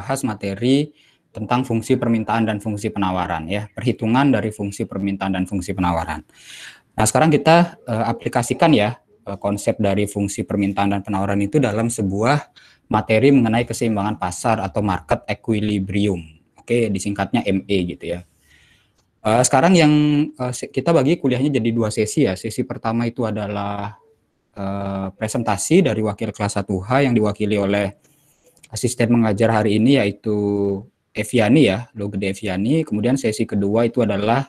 bahas materi tentang fungsi permintaan dan fungsi penawaran ya, perhitungan dari fungsi permintaan dan fungsi penawaran. Nah, sekarang kita uh, aplikasikan ya uh, konsep dari fungsi permintaan dan penawaran itu dalam sebuah materi mengenai keseimbangan pasar atau market equilibrium. Oke, disingkatnya ME gitu ya. Uh, sekarang yang uh, kita bagi kuliahnya jadi dua sesi ya. Sesi pertama itu adalah uh, presentasi dari wakil kelas 1H yang diwakili oleh asisten mengajar hari ini yaitu Eviani ya, Logede Eviani. Kemudian sesi kedua itu adalah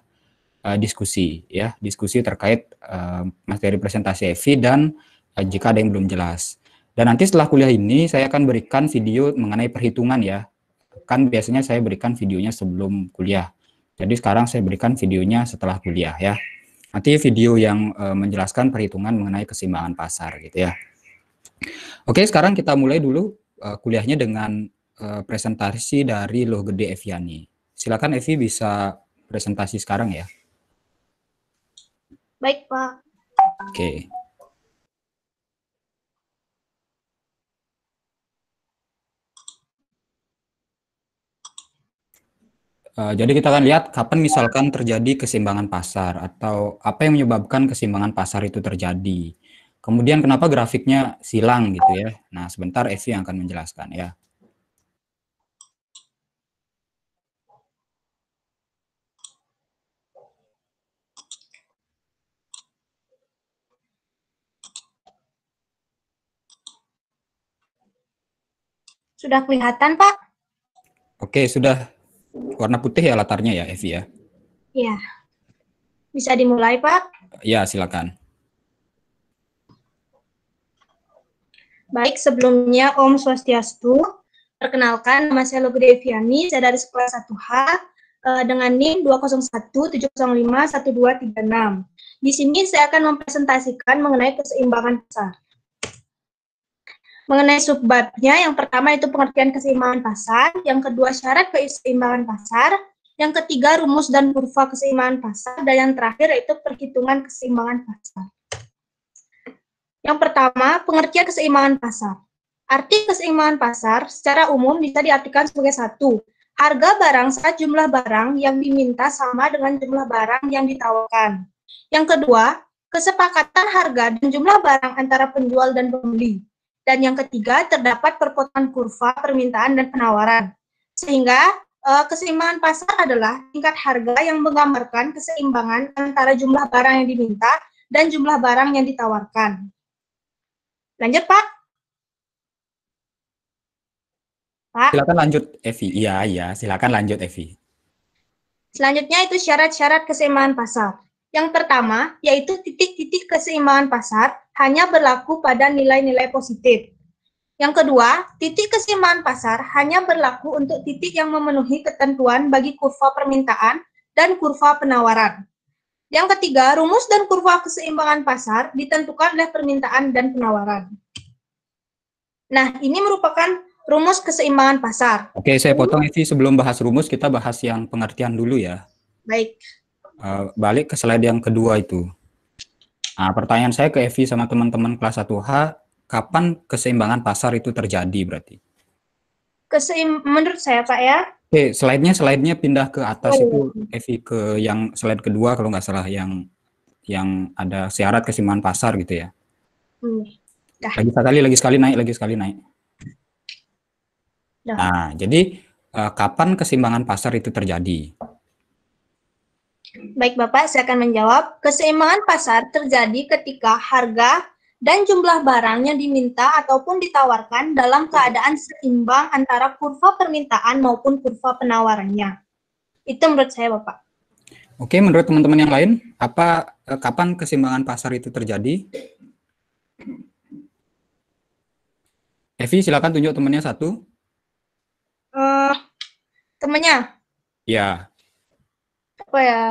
uh, diskusi ya, diskusi terkait uh, materi presentasi Evi dan uh, jika ada yang belum jelas. Dan nanti setelah kuliah ini saya akan berikan video mengenai perhitungan ya. Kan biasanya saya berikan videonya sebelum kuliah. Jadi sekarang saya berikan videonya setelah kuliah ya. Nanti video yang uh, menjelaskan perhitungan mengenai keseimbangan pasar gitu ya. Oke, sekarang kita mulai dulu uh, kuliahnya dengan uh, presentasi dari Loh Gede Eviani. Silakan Evi bisa presentasi sekarang ya. Baik, Pak. Oke. Uh, jadi kita akan lihat kapan misalkan terjadi keseimbangan pasar atau apa yang menyebabkan keseimbangan pasar itu terjadi. Kemudian kenapa grafiknya silang gitu ya. Nah, sebentar Evi yang akan menjelaskan ya. Sudah kelihatan, Pak? Oke, sudah warna putih ya latarnya ya, Evi ya? Iya. Bisa dimulai, Pak? Ya, silakan. Baik, sebelumnya Om Swastiastu. Perkenalkan, nama saya Logo Deviani, saya dari sekolah 1H uh, dengan NIM 201-705-1236. Di sini saya akan mempresentasikan mengenai keseimbangan pasar. Mengenai subbabnya, yang pertama itu pengertian keseimbangan pasar, yang kedua syarat keseimbangan pasar, yang ketiga rumus dan kurva keseimbangan pasar, dan yang terakhir yaitu perhitungan keseimbangan pasar. Yang pertama, pengertian keseimbangan pasar. Arti keseimbangan pasar secara umum bisa diartikan sebagai satu, harga barang saat jumlah barang yang diminta sama dengan jumlah barang yang ditawarkan. Yang kedua, kesepakatan harga dan jumlah barang antara penjual dan pembeli. Dan yang ketiga, terdapat perpotongan kurva permintaan dan penawaran. Sehingga eh, keseimbangan pasar adalah tingkat harga yang menggambarkan keseimbangan antara jumlah barang yang diminta dan jumlah barang yang ditawarkan. Lanjut, Pak. Pak. Silakan lanjut, Evi. Iya, iya. Silakan lanjut, Evi. Selanjutnya itu syarat-syarat keseimbangan pasar. Yang pertama, yaitu titik-titik keseimbangan pasar hanya berlaku pada nilai-nilai positif. Yang kedua, titik keseimbangan pasar hanya berlaku untuk titik yang memenuhi ketentuan bagi kurva permintaan dan kurva penawaran. Yang ketiga, rumus dan kurva keseimbangan pasar ditentukan oleh permintaan dan penawaran. Nah, ini merupakan rumus keseimbangan pasar. Oke, saya potong Evi sebelum bahas rumus, kita bahas yang pengertian dulu ya. Baik. Uh, balik ke slide yang kedua itu. Nah, pertanyaan saya ke Evi sama teman-teman kelas 1H, kapan keseimbangan pasar itu terjadi berarti? Keseim menurut saya Pak ya, Oke, slide-nya slide-nya pindah ke atas oh, itu iya. Evi ke yang slide kedua kalau nggak salah yang yang ada syarat keseimbangan pasar gitu ya. Hmm. Lagi sekali lagi sekali naik lagi sekali naik. Dah. Nah, jadi uh, kapan keseimbangan pasar itu terjadi? Baik Bapak, saya akan menjawab. Keseimbangan pasar terjadi ketika harga dan jumlah barang yang diminta ataupun ditawarkan dalam keadaan seimbang antara kurva permintaan maupun kurva penawarannya. Itu menurut saya, Bapak. Oke, menurut teman-teman yang lain, apa eh, kapan keseimbangan pasar itu terjadi? Evi, silakan tunjuk temannya satu. Uh, temannya? Ya. Apa ya?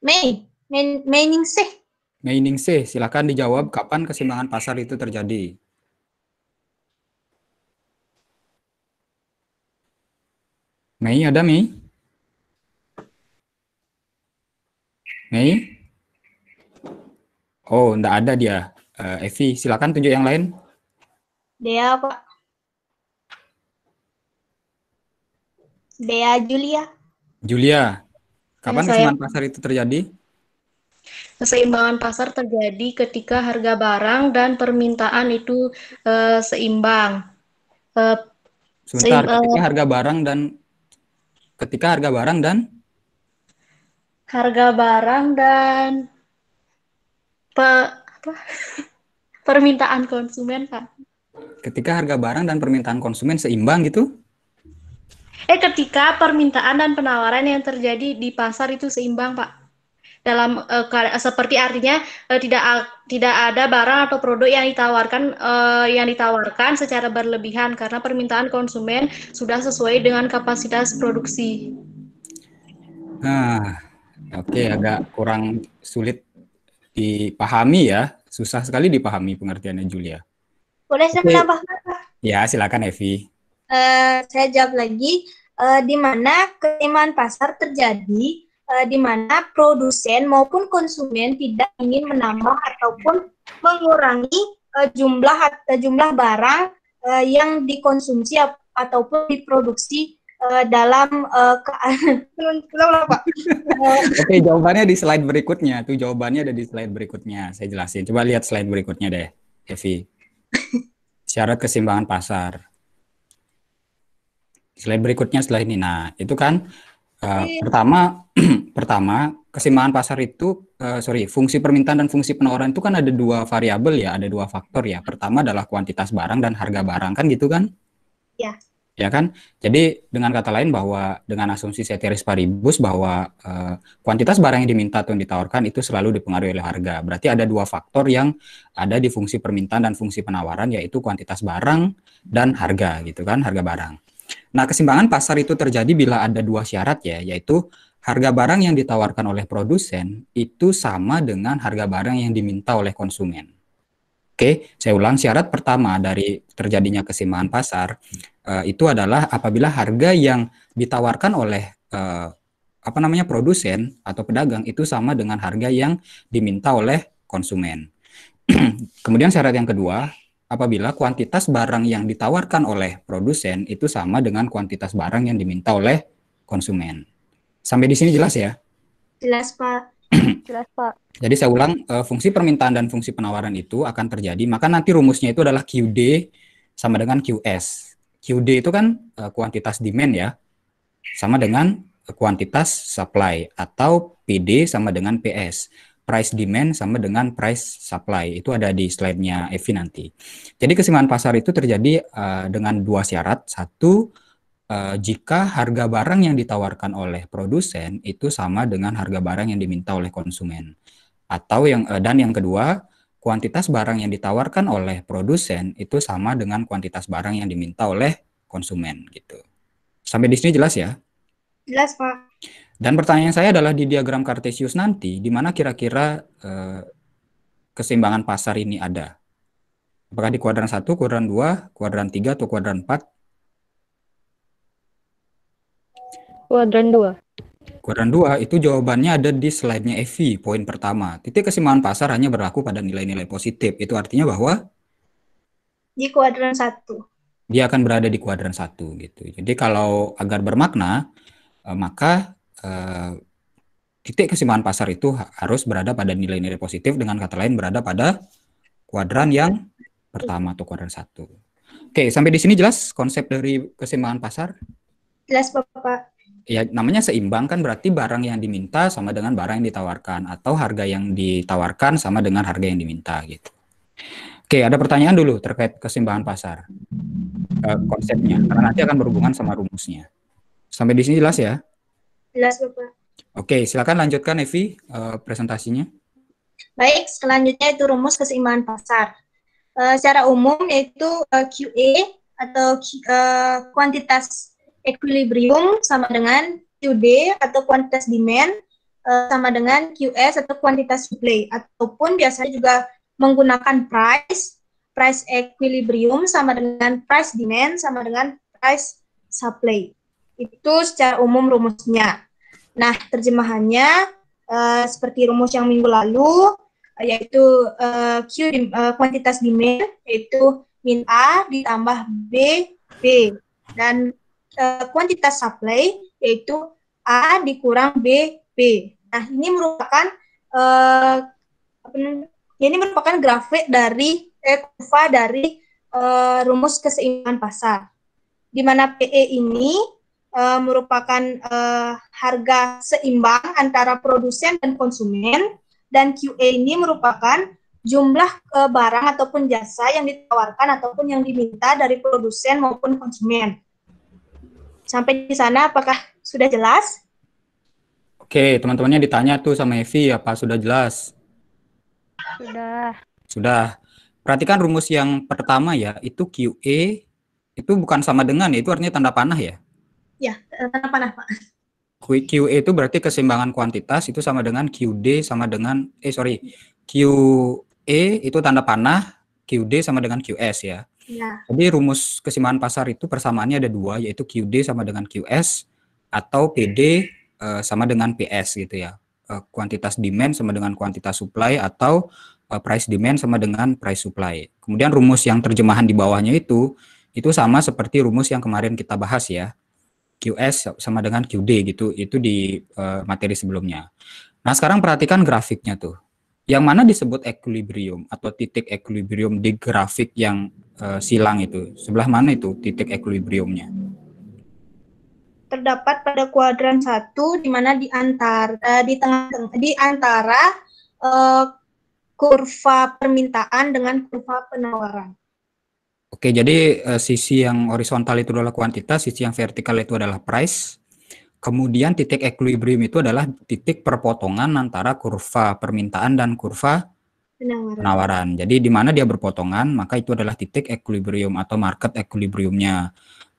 Mei. Mei, Mei Ningsih. Ningsih, silakan dijawab kapan keseimbangan pasar itu terjadi. Mei, ada Mei? Mei? Oh, enggak ada dia. Uh, Evi, silakan tunjuk yang lain. Dia, Pak. Dea Julia. Julia, kapan saya. keseimbangan pasar itu terjadi? Keseimbangan pasar terjadi ketika harga barang dan permintaan itu eh, seimbang. Eh, Sebentar, Seim- ketika harga barang dan ketika harga barang dan harga barang dan pe- apa? permintaan konsumen, Pak. ketika harga barang dan permintaan konsumen seimbang gitu? Eh, ketika permintaan dan penawaran yang terjadi di pasar itu seimbang, Pak. Dalam ka- seperti artinya eh, tidak tidak ada barang atau produk yang ditawarkan eh, yang ditawarkan secara berlebihan karena permintaan konsumen sudah sesuai dengan kapasitas produksi. Nah, oke agak kurang sulit dipahami ya. Susah sekali dipahami pengertiannya Julia. Boleh saya menambahkan? Ya, silakan Evi. Eh, saya jawab lagi. Eh, di mana keseimbangan pasar terjadi, eh, di mana produsen maupun konsumen tidak ingin menambah ataupun mengurangi eh, jumlah eh, jumlah barang eh, yang dikonsumsi ataupun diproduksi eh, dalam. Eh, Oke, jawabannya di slide berikutnya. Tuh jawabannya ada di slide berikutnya. Saya jelasin. Coba lihat slide berikutnya deh, Evi. Syarat keseimbangan pasar. Slide berikutnya setelah ini. Nah, itu kan eh, pertama pertama keseimbangan pasar itu eh, sorry, fungsi permintaan dan fungsi penawaran itu kan ada dua variabel ya, ada dua faktor ya. Pertama adalah kuantitas barang dan harga barang kan gitu kan? Ya. Ya kan? Jadi dengan kata lain bahwa dengan asumsi ceteris paribus bahwa eh, kuantitas barang yang diminta atau yang ditawarkan itu selalu dipengaruhi oleh harga. Berarti ada dua faktor yang ada di fungsi permintaan dan fungsi penawaran yaitu kuantitas barang dan harga gitu kan, harga barang. Nah, keseimbangan pasar itu terjadi bila ada dua syarat ya, yaitu harga barang yang ditawarkan oleh produsen itu sama dengan harga barang yang diminta oleh konsumen. Oke, saya ulang syarat pertama dari terjadinya keseimbangan pasar eh, itu adalah apabila harga yang ditawarkan oleh eh, apa namanya produsen atau pedagang itu sama dengan harga yang diminta oleh konsumen. Kemudian syarat yang kedua, apabila kuantitas barang yang ditawarkan oleh produsen itu sama dengan kuantitas barang yang diminta oleh konsumen. Sampai di sini jelas ya? Jelas, Pak. Jelas, Pak. Jadi saya ulang, eh, fungsi permintaan dan fungsi penawaran itu akan terjadi, maka nanti rumusnya itu adalah QD sama dengan QS. QD itu kan eh, kuantitas demand ya, sama dengan kuantitas supply, atau PD sama dengan PS. Price demand sama dengan price supply. Itu ada di slide-nya Evi nanti. Jadi keseimbangan pasar itu terjadi eh, dengan dua syarat. Satu, eh, jika harga barang yang ditawarkan oleh produsen itu sama dengan harga barang yang diminta oleh konsumen atau yang eh, dan yang kedua kuantitas barang yang ditawarkan oleh produsen itu sama dengan kuantitas barang yang diminta oleh konsumen gitu. Sampai di sini jelas ya? Jelas, Pak. Dan pertanyaan saya adalah di diagram Cartesius nanti di mana kira-kira eh, keseimbangan pasar ini ada? Apakah di kuadran 1, kuadran 2, kuadran 3 atau kuadran 4? Kuadran 2. Kuadran 2 itu jawabannya ada di slide-nya Evi, poin pertama. Titik keseimbangan pasar hanya berlaku pada nilai-nilai positif. Itu artinya bahwa Di kuadran satu. dia akan berada di kuadran satu gitu. Jadi kalau agar bermakna, eh, maka eh, titik keseimbangan pasar itu ha- harus berada pada nilai-nilai positif dengan kata lain berada pada kuadran yang pertama atau kuadran satu. Oke, sampai di sini jelas konsep dari keseimbangan pasar? Jelas, Bapak. Ya, namanya seimbang kan berarti barang yang diminta sama dengan barang yang ditawarkan atau harga yang ditawarkan sama dengan harga yang diminta gitu. Oke, ada pertanyaan dulu terkait keseimbangan pasar. Eh, konsepnya karena nanti akan berhubungan sama rumusnya. Sampai di sini jelas ya? Jelas, Bapak. Oke, silakan lanjutkan Evi eh, presentasinya. Baik, selanjutnya itu rumus keseimbangan pasar. Eh, secara umum yaitu eh, QA atau eh, kuantitas equilibrium sama dengan QD atau kuantitas demand eh, sama dengan QS atau kuantitas supply ataupun biasanya juga menggunakan price price equilibrium sama dengan price demand sama dengan price supply. Itu secara umum rumusnya. Nah, terjemahannya eh, seperti rumus yang minggu lalu yaitu eh, Q eh, kuantitas demand yaitu min A ditambah B B dan eh, kuantitas supply yaitu A dikurang B B. Nah, ini merupakan namanya? ini merupakan grafik dari eh, kurva dari eh, rumus keseimbangan pasar. Di mana PE ini eh, merupakan eh, harga seimbang antara produsen dan konsumen dan QA ini merupakan jumlah eh, barang ataupun jasa yang ditawarkan ataupun yang diminta dari produsen maupun konsumen. Sampai di sana apakah sudah jelas? Oke, teman-temannya ditanya tuh sama Evi, apa sudah jelas? Sudah. Sudah. Perhatikan rumus yang pertama ya, itu QE itu bukan sama dengan ya, itu artinya tanda panah ya. Ya, tanda panah, Pak. QE itu berarti keseimbangan kuantitas itu sama dengan QD sama dengan eh sorry QE itu tanda panah QD sama dengan QS ya. Ya, Jadi rumus keseimbangan pasar itu persamaannya ada dua yaitu QD sama dengan QS atau PD eh, sama dengan PS gitu ya. Eh, kuantitas demand sama dengan kuantitas supply atau eh, price demand sama dengan price supply. Kemudian rumus yang terjemahan di bawahnya itu itu sama seperti rumus yang kemarin kita bahas ya. QS sama dengan QD gitu. Itu di eh, materi sebelumnya. Nah, sekarang perhatikan grafiknya tuh. Yang mana disebut equilibrium atau titik equilibrium di grafik yang eh, silang itu? Sebelah mana itu titik equilibriumnya? terdapat pada kuadran satu di mana di antar eh, di tengah di antara eh, kurva permintaan dengan kurva penawaran. Oke, jadi eh, sisi yang horizontal itu adalah kuantitas, sisi yang vertikal itu adalah price. Kemudian titik equilibrium itu adalah titik perpotongan antara kurva permintaan dan kurva Penawaran. penawaran. Jadi di mana dia berpotongan, maka itu adalah titik equilibrium atau market equilibriumnya.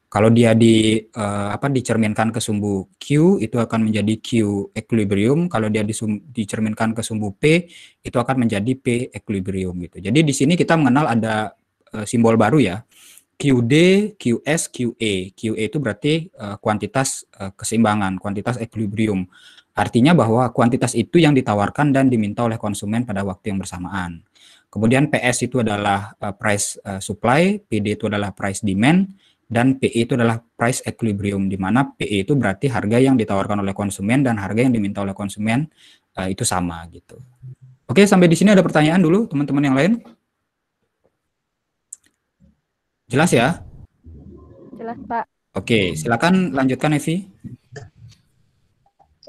Kalau dia di eh, apa dicerminkan ke sumbu Q itu akan menjadi Q equilibrium. Kalau dia disum- dicerminkan ke sumbu P itu akan menjadi P equilibrium gitu. Jadi di sini kita mengenal ada eh, simbol baru ya. QD, QS, QE. QE itu berarti eh, kuantitas eh, keseimbangan, kuantitas equilibrium. Artinya bahwa kuantitas itu yang ditawarkan dan diminta oleh konsumen pada waktu yang bersamaan. Kemudian PS itu adalah eh, price eh, supply, PD itu adalah price demand, dan PE itu adalah price equilibrium, di mana PE itu berarti harga yang ditawarkan oleh konsumen dan harga yang diminta oleh konsumen eh, itu sama gitu. Oke, sampai di sini ada pertanyaan dulu teman-teman yang lain? Jelas ya? Jelas, Pak. Oke, silakan lanjutkan Evi.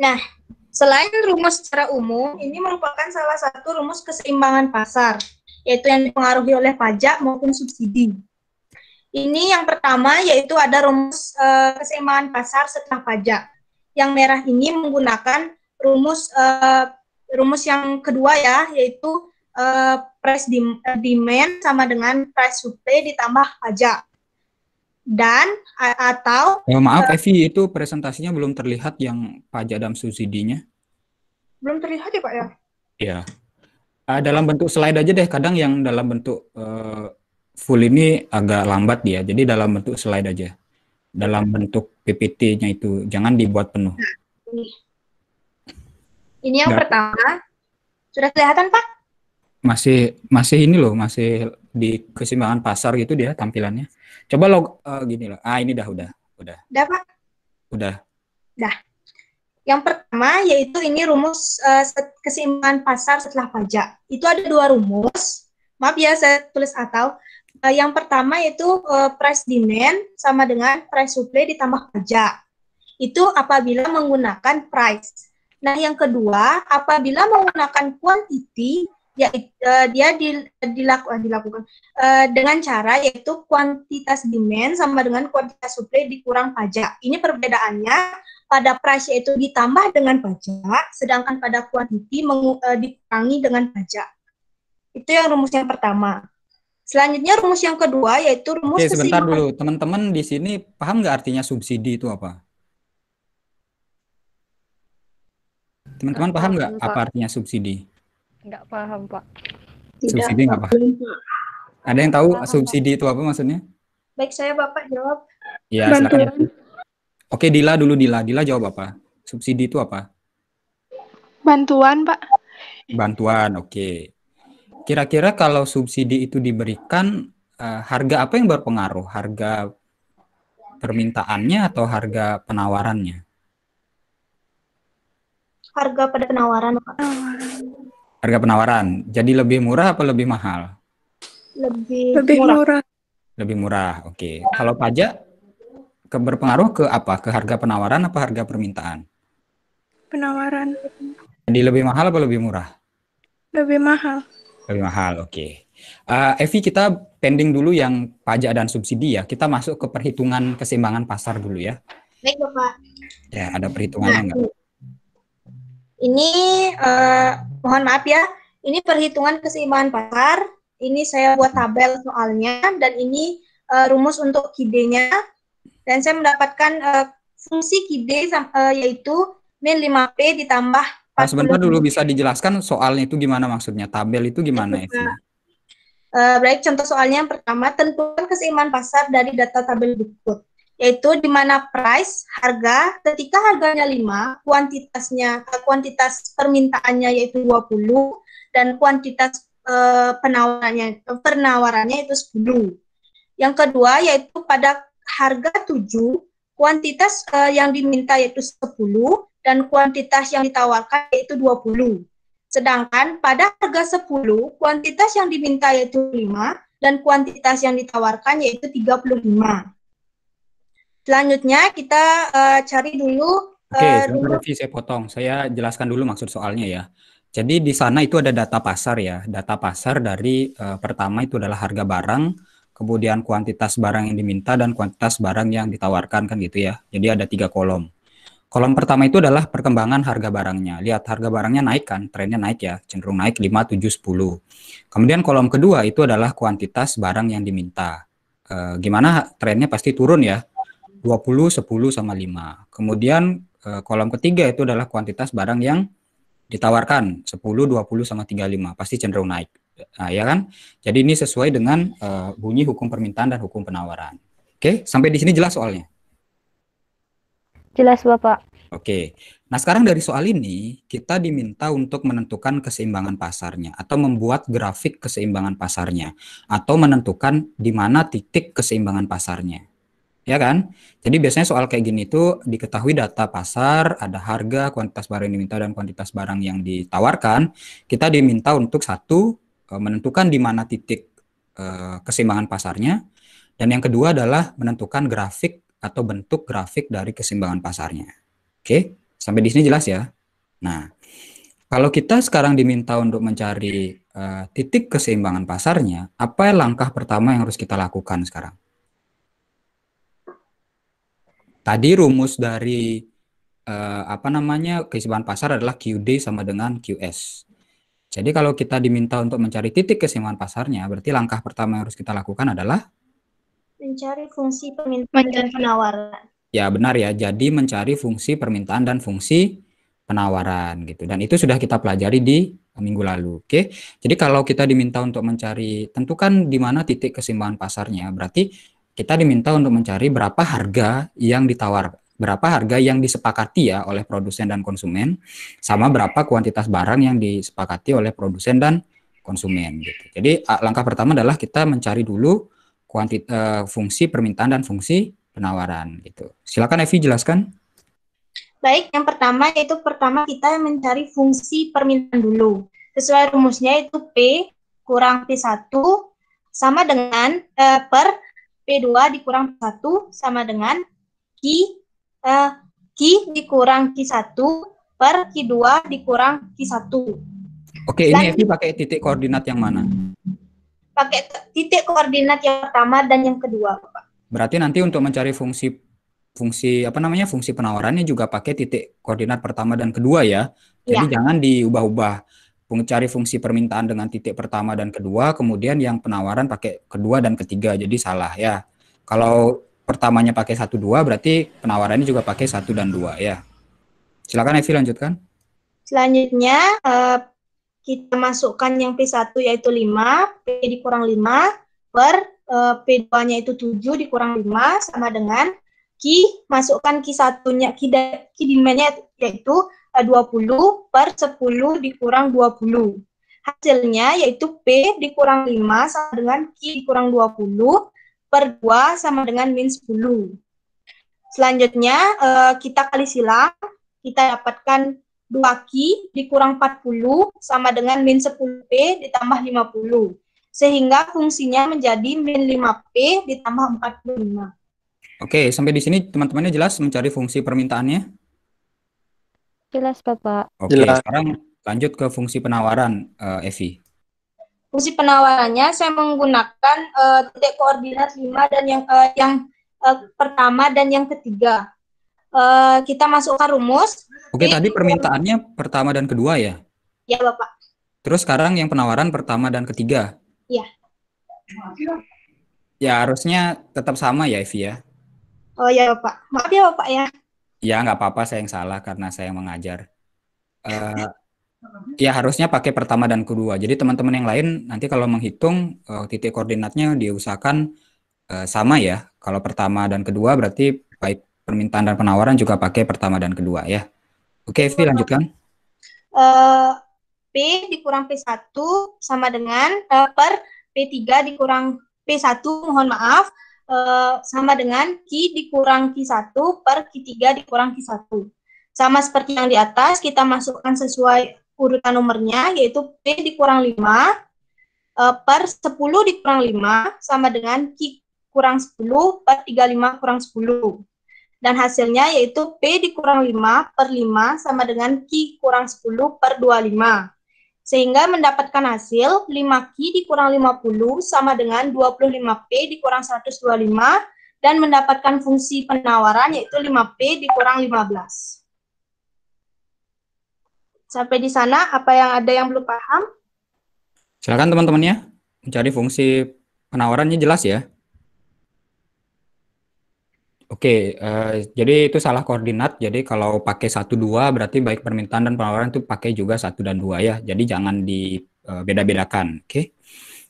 Nah, selain rumus secara umum, ini merupakan salah satu rumus keseimbangan pasar, yaitu yang dipengaruhi oleh pajak maupun subsidi. Ini yang pertama yaitu ada rumus eh, keseimbangan pasar setelah pajak. Yang merah ini menggunakan rumus eh, rumus yang kedua ya, yaitu eh, price eh, demand sama dengan price supply ditambah pajak. Dan atau Oh, maaf Evi, itu presentasinya belum terlihat yang pajak dan subsidinya. belum terlihat ya Pak ya? Iya. Ah, dalam bentuk slide aja deh. Kadang yang dalam bentuk eh, full ini agak lambat dia. Jadi dalam bentuk slide aja. Dalam bentuk PPT-nya itu jangan dibuat penuh. Ini. Ini yang Nggak. pertama. Sudah kelihatan Pak? Masih masih ini loh, masih di keseimbangan pasar gitu dia tampilannya. Coba lo eh, gini loh. Ah, ini dah udah, udah, Udah Pak? udah. Yang pertama yaitu ini rumus eh, set- keseimbangan pasar setelah pajak. Itu ada dua rumus. Maaf ya saya tulis atau. Eh, yang pertama yaitu eh, price demand sama dengan price supply ditambah pajak. Itu apabila menggunakan price. Nah, yang kedua, apabila menggunakan quantity ya eh, dia dil- dilaku- eh, dilakukan eh, dengan cara yaitu kuantitas demand sama dengan kuantitas supply dikurang pajak. Ini perbedaannya pada price yaitu ditambah dengan pajak, sedangkan pada quantity mengu- eh, dikurangi dengan pajak. Itu yang rumus yang pertama. Selanjutnya rumus yang kedua yaitu rumus Oke, sebentar dulu. Teman-teman di sini paham nggak artinya subsidi itu apa? Teman-teman paham nggak apa artinya subsidi? Nggak paham, Pak. Subsidi nggak paham. Ada yang tahu Paham, Pak. subsidi itu apa maksudnya? Baik, saya Bapak jawab. Ya, silakan. Oke, Dila dulu Dila. Dila jawab apa? Subsidi itu apa? Bantuan, Pak. Bantuan, oke. Kira-kira kalau subsidi itu diberikan, eh, harga apa yang berpengaruh? Harga permintaannya atau harga penawarannya? Harga pada penawaran, Pak. Harga penawaran. Jadi lebih murah apa lebih mahal? Lebih, Lebih murah. murah. Lebih murah. Oke. Kalau pajak ke berpengaruh ke apa? Ke harga penawaran apa harga permintaan? Penawaran. Jadi lebih mahal apa lebih murah? Lebih mahal. Lebih mahal. Oke. Eh, Evi kita pending dulu yang pajak dan subsidi ya. Kita masuk ke perhitungan keseimbangan pasar dulu ya. Baik, Bapak. Ya, ada perhitungannya Nah, nggak? Ini eh, mohon maaf ya, ini perhitungan keseimbangan pasar. Ini saya buat tabel soalnya dan ini eh, rumus untuk KID-nya. Dan saya mendapatkan eh, fungsi KID sam- eh, yaitu min 5P ditambah Nah, sebentar 40. dulu bisa dijelaskan soalnya itu gimana maksudnya? Tabel itu gimana, Evi? Eh, baik, contoh soalnya yang pertama, tentukan keseimbangan pasar dari data tabel berikut, yaitu di mana price, harga, ketika harganya 5, kuantitasnya, eh, kuantitas permintaannya yaitu 20, dan kuantitas eh, penawarannya, penawarannya itu 10. Yang kedua, yaitu pada harga 7, kuantitas eh, yang diminta yaitu 10, dan kuantitas yang ditawarkan yaitu 20. Sedangkan pada harga 10, kuantitas yang diminta yaitu 5 dan kuantitas yang ditawarkan yaitu 35. Selanjutnya kita eh, cari dulu Oke, eh, sebentar Evi saya potong. Saya jelaskan dulu maksud soalnya ya. Jadi di sana itu ada data pasar ya. Data pasar dari eh, pertama itu adalah harga barang, kemudian kuantitas barang yang diminta dan kuantitas barang yang ditawarkan kan gitu ya. Jadi ada tiga kolom. Kolom pertama itu adalah perkembangan harga barangnya. Lihat harga barangnya naik kan, trennya naik ya, cenderung naik 5, 7, 10. Kemudian kolom kedua itu adalah kuantitas barang yang diminta. Eh, gimana trennya pasti turun ya. 20, 10 sama 5. Kemudian eh, kolom ketiga itu adalah kuantitas barang yang ditawarkan 10, 20 sama 35 pasti cenderung naik. Nah, ya kan? Jadi ini sesuai dengan eh, bunyi hukum permintaan dan hukum penawaran. Oke, sampai di sini jelas soalnya. Jelas Bapak. Oke. Nah, sekarang dari soal ini kita diminta untuk menentukan keseimbangan pasarnya atau membuat grafik keseimbangan pasarnya atau menentukan di mana titik keseimbangan pasarnya. Ya kan? Jadi biasanya soal kayak gini itu diketahui data pasar, ada harga, kuantitas barang yang diminta dan kuantitas barang yang ditawarkan. Kita diminta untuk satu eh, menentukan di mana titik eh, keseimbangan pasarnya dan yang kedua adalah menentukan grafik atau bentuk grafik dari keseimbangan pasarnya. Oke, sampai di sini jelas ya. Nah, kalau kita sekarang diminta untuk mencari eh, titik keseimbangan pasarnya, apa langkah pertama yang harus kita lakukan sekarang? Tadi rumus dari eh, apa namanya keseimbangan pasar adalah QD sama dengan QS. Jadi kalau kita diminta untuk mencari titik keseimbangan pasarnya, berarti langkah pertama yang harus kita lakukan adalah mencari fungsi permintaan dan penawaran. Ya benar ya. Jadi mencari fungsi permintaan dan fungsi penawaran gitu. Dan itu sudah kita pelajari di minggu lalu. Oke. Jadi kalau kita diminta untuk mencari tentukan di mana titik keseimbangan pasarnya, berarti kita diminta untuk mencari berapa harga yang ditawar, berapa harga yang disepakati ya oleh produsen dan konsumen, sama berapa kuantitas barang yang disepakati oleh produsen dan konsumen gitu. Jadi langkah pertama adalah kita mencari dulu kuantit eh, fungsi permintaan dan fungsi penawaran gitu. Silakan Evi jelaskan. Baik, yang pertama yaitu pertama kita mencari fungsi permintaan dulu. Sesuai rumusnya itu P kurang P1 sama dengan eh, per P2 dikurang P1 sama dengan Q eh, Q dikurang Q1 per Q2 dikurang Q1. Oke, ini Dan- Evi pakai titik koordinat yang mana? Pakai titik koordinat yang pertama dan yang kedua, Bapak. Berarti nanti untuk mencari fungsi fungsi apa namanya fungsi penawarannya juga pakai titik koordinat pertama dan kedua ya. Jadi jangan diubah-ubah. Cari fungsi permintaan dengan titik pertama dan kedua, kemudian yang penawaran pakai kedua dan ketiga. Jadi salah ya. Kalau pertamanya pakai satu dua, berarti penawarannya juga pakai satu dan dua ya. Silakan Evi lanjutkan. Selanjutnya eh, kita masukkan yang P1 yaitu 5, P dikurang 5 per eh, P2-nya itu 7 dikurang 5 sama dengan Q, masukkan Q1-nya, Q, Q yaitu 20 per 10 dikurang 20. Hasilnya yaitu P dikurang 5 sama dengan Q dikurang 20 per 2 sama dengan min 10. Selanjutnya eh, kita kali silang, kita dapatkan 2Q dikurang 40 sama dengan min 10P ditambah 50. Sehingga fungsinya menjadi min 5P ditambah 45. Oke, sampai di sini teman-temannya jelas mencari fungsi permintaannya? Jelas, Bapak. Oke, Jelas. sekarang lanjut ke fungsi penawaran, eh, Evi. Fungsi penawarannya saya menggunakan eh, titik koordinat 5 dan yang eh, yang eh, pertama dan yang ketiga. Eh, kita masukkan rumus. Oke, Ini- tadi permintaannya pertama dan kedua ya? Ya, Bapak. Terus sekarang yang penawaran pertama dan ketiga? Iya. Ya, harusnya tetap sama ya, Evi ya? Oh ya, Bapak. Maaf ya, Bapak ya. Ya, nggak apa-apa, saya yang salah karena saya yang mengajar. Eh, ya, harusnya pakai pertama dan kedua. Jadi teman-teman yang lain nanti kalau menghitung eh, titik koordinatnya diusahakan eh, sama ya. Kalau pertama dan kedua berarti baik permintaan dan penawaran juga pakai pertama dan kedua ya. Oke, Evi, lanjutkan. Eh, P dikurang P1 sama dengan eh, per P3 dikurang P1, mohon maaf, eh, sama dengan Q dikurang Q1 per Q3 dikurang Q1. Sama seperti yang di atas, kita masukkan sesuai urutan nomornya, yaitu P dikurang 5 eh, per 10 dikurang 5 sama dengan Q kurang 10 per 35 kurang 10 dan hasilnya yaitu P dikurang 5 per 5 sama dengan Q kurang 10 per 25. Sehingga mendapatkan hasil 5Q dikurang 50 sama dengan 25P dikurang 125 dan mendapatkan fungsi penawaran yaitu 5P dikurang 15. Sampai di sana apa yang ada yang belum paham? Silakan teman-temannya mencari fungsi penawarannya jelas ya. Oke, eh, jadi itu salah koordinat. Jadi kalau pakai satu dua berarti baik permintaan dan penawaran itu pakai juga satu dan dua ya. Jadi jangan dibeda-bedakan. Oke.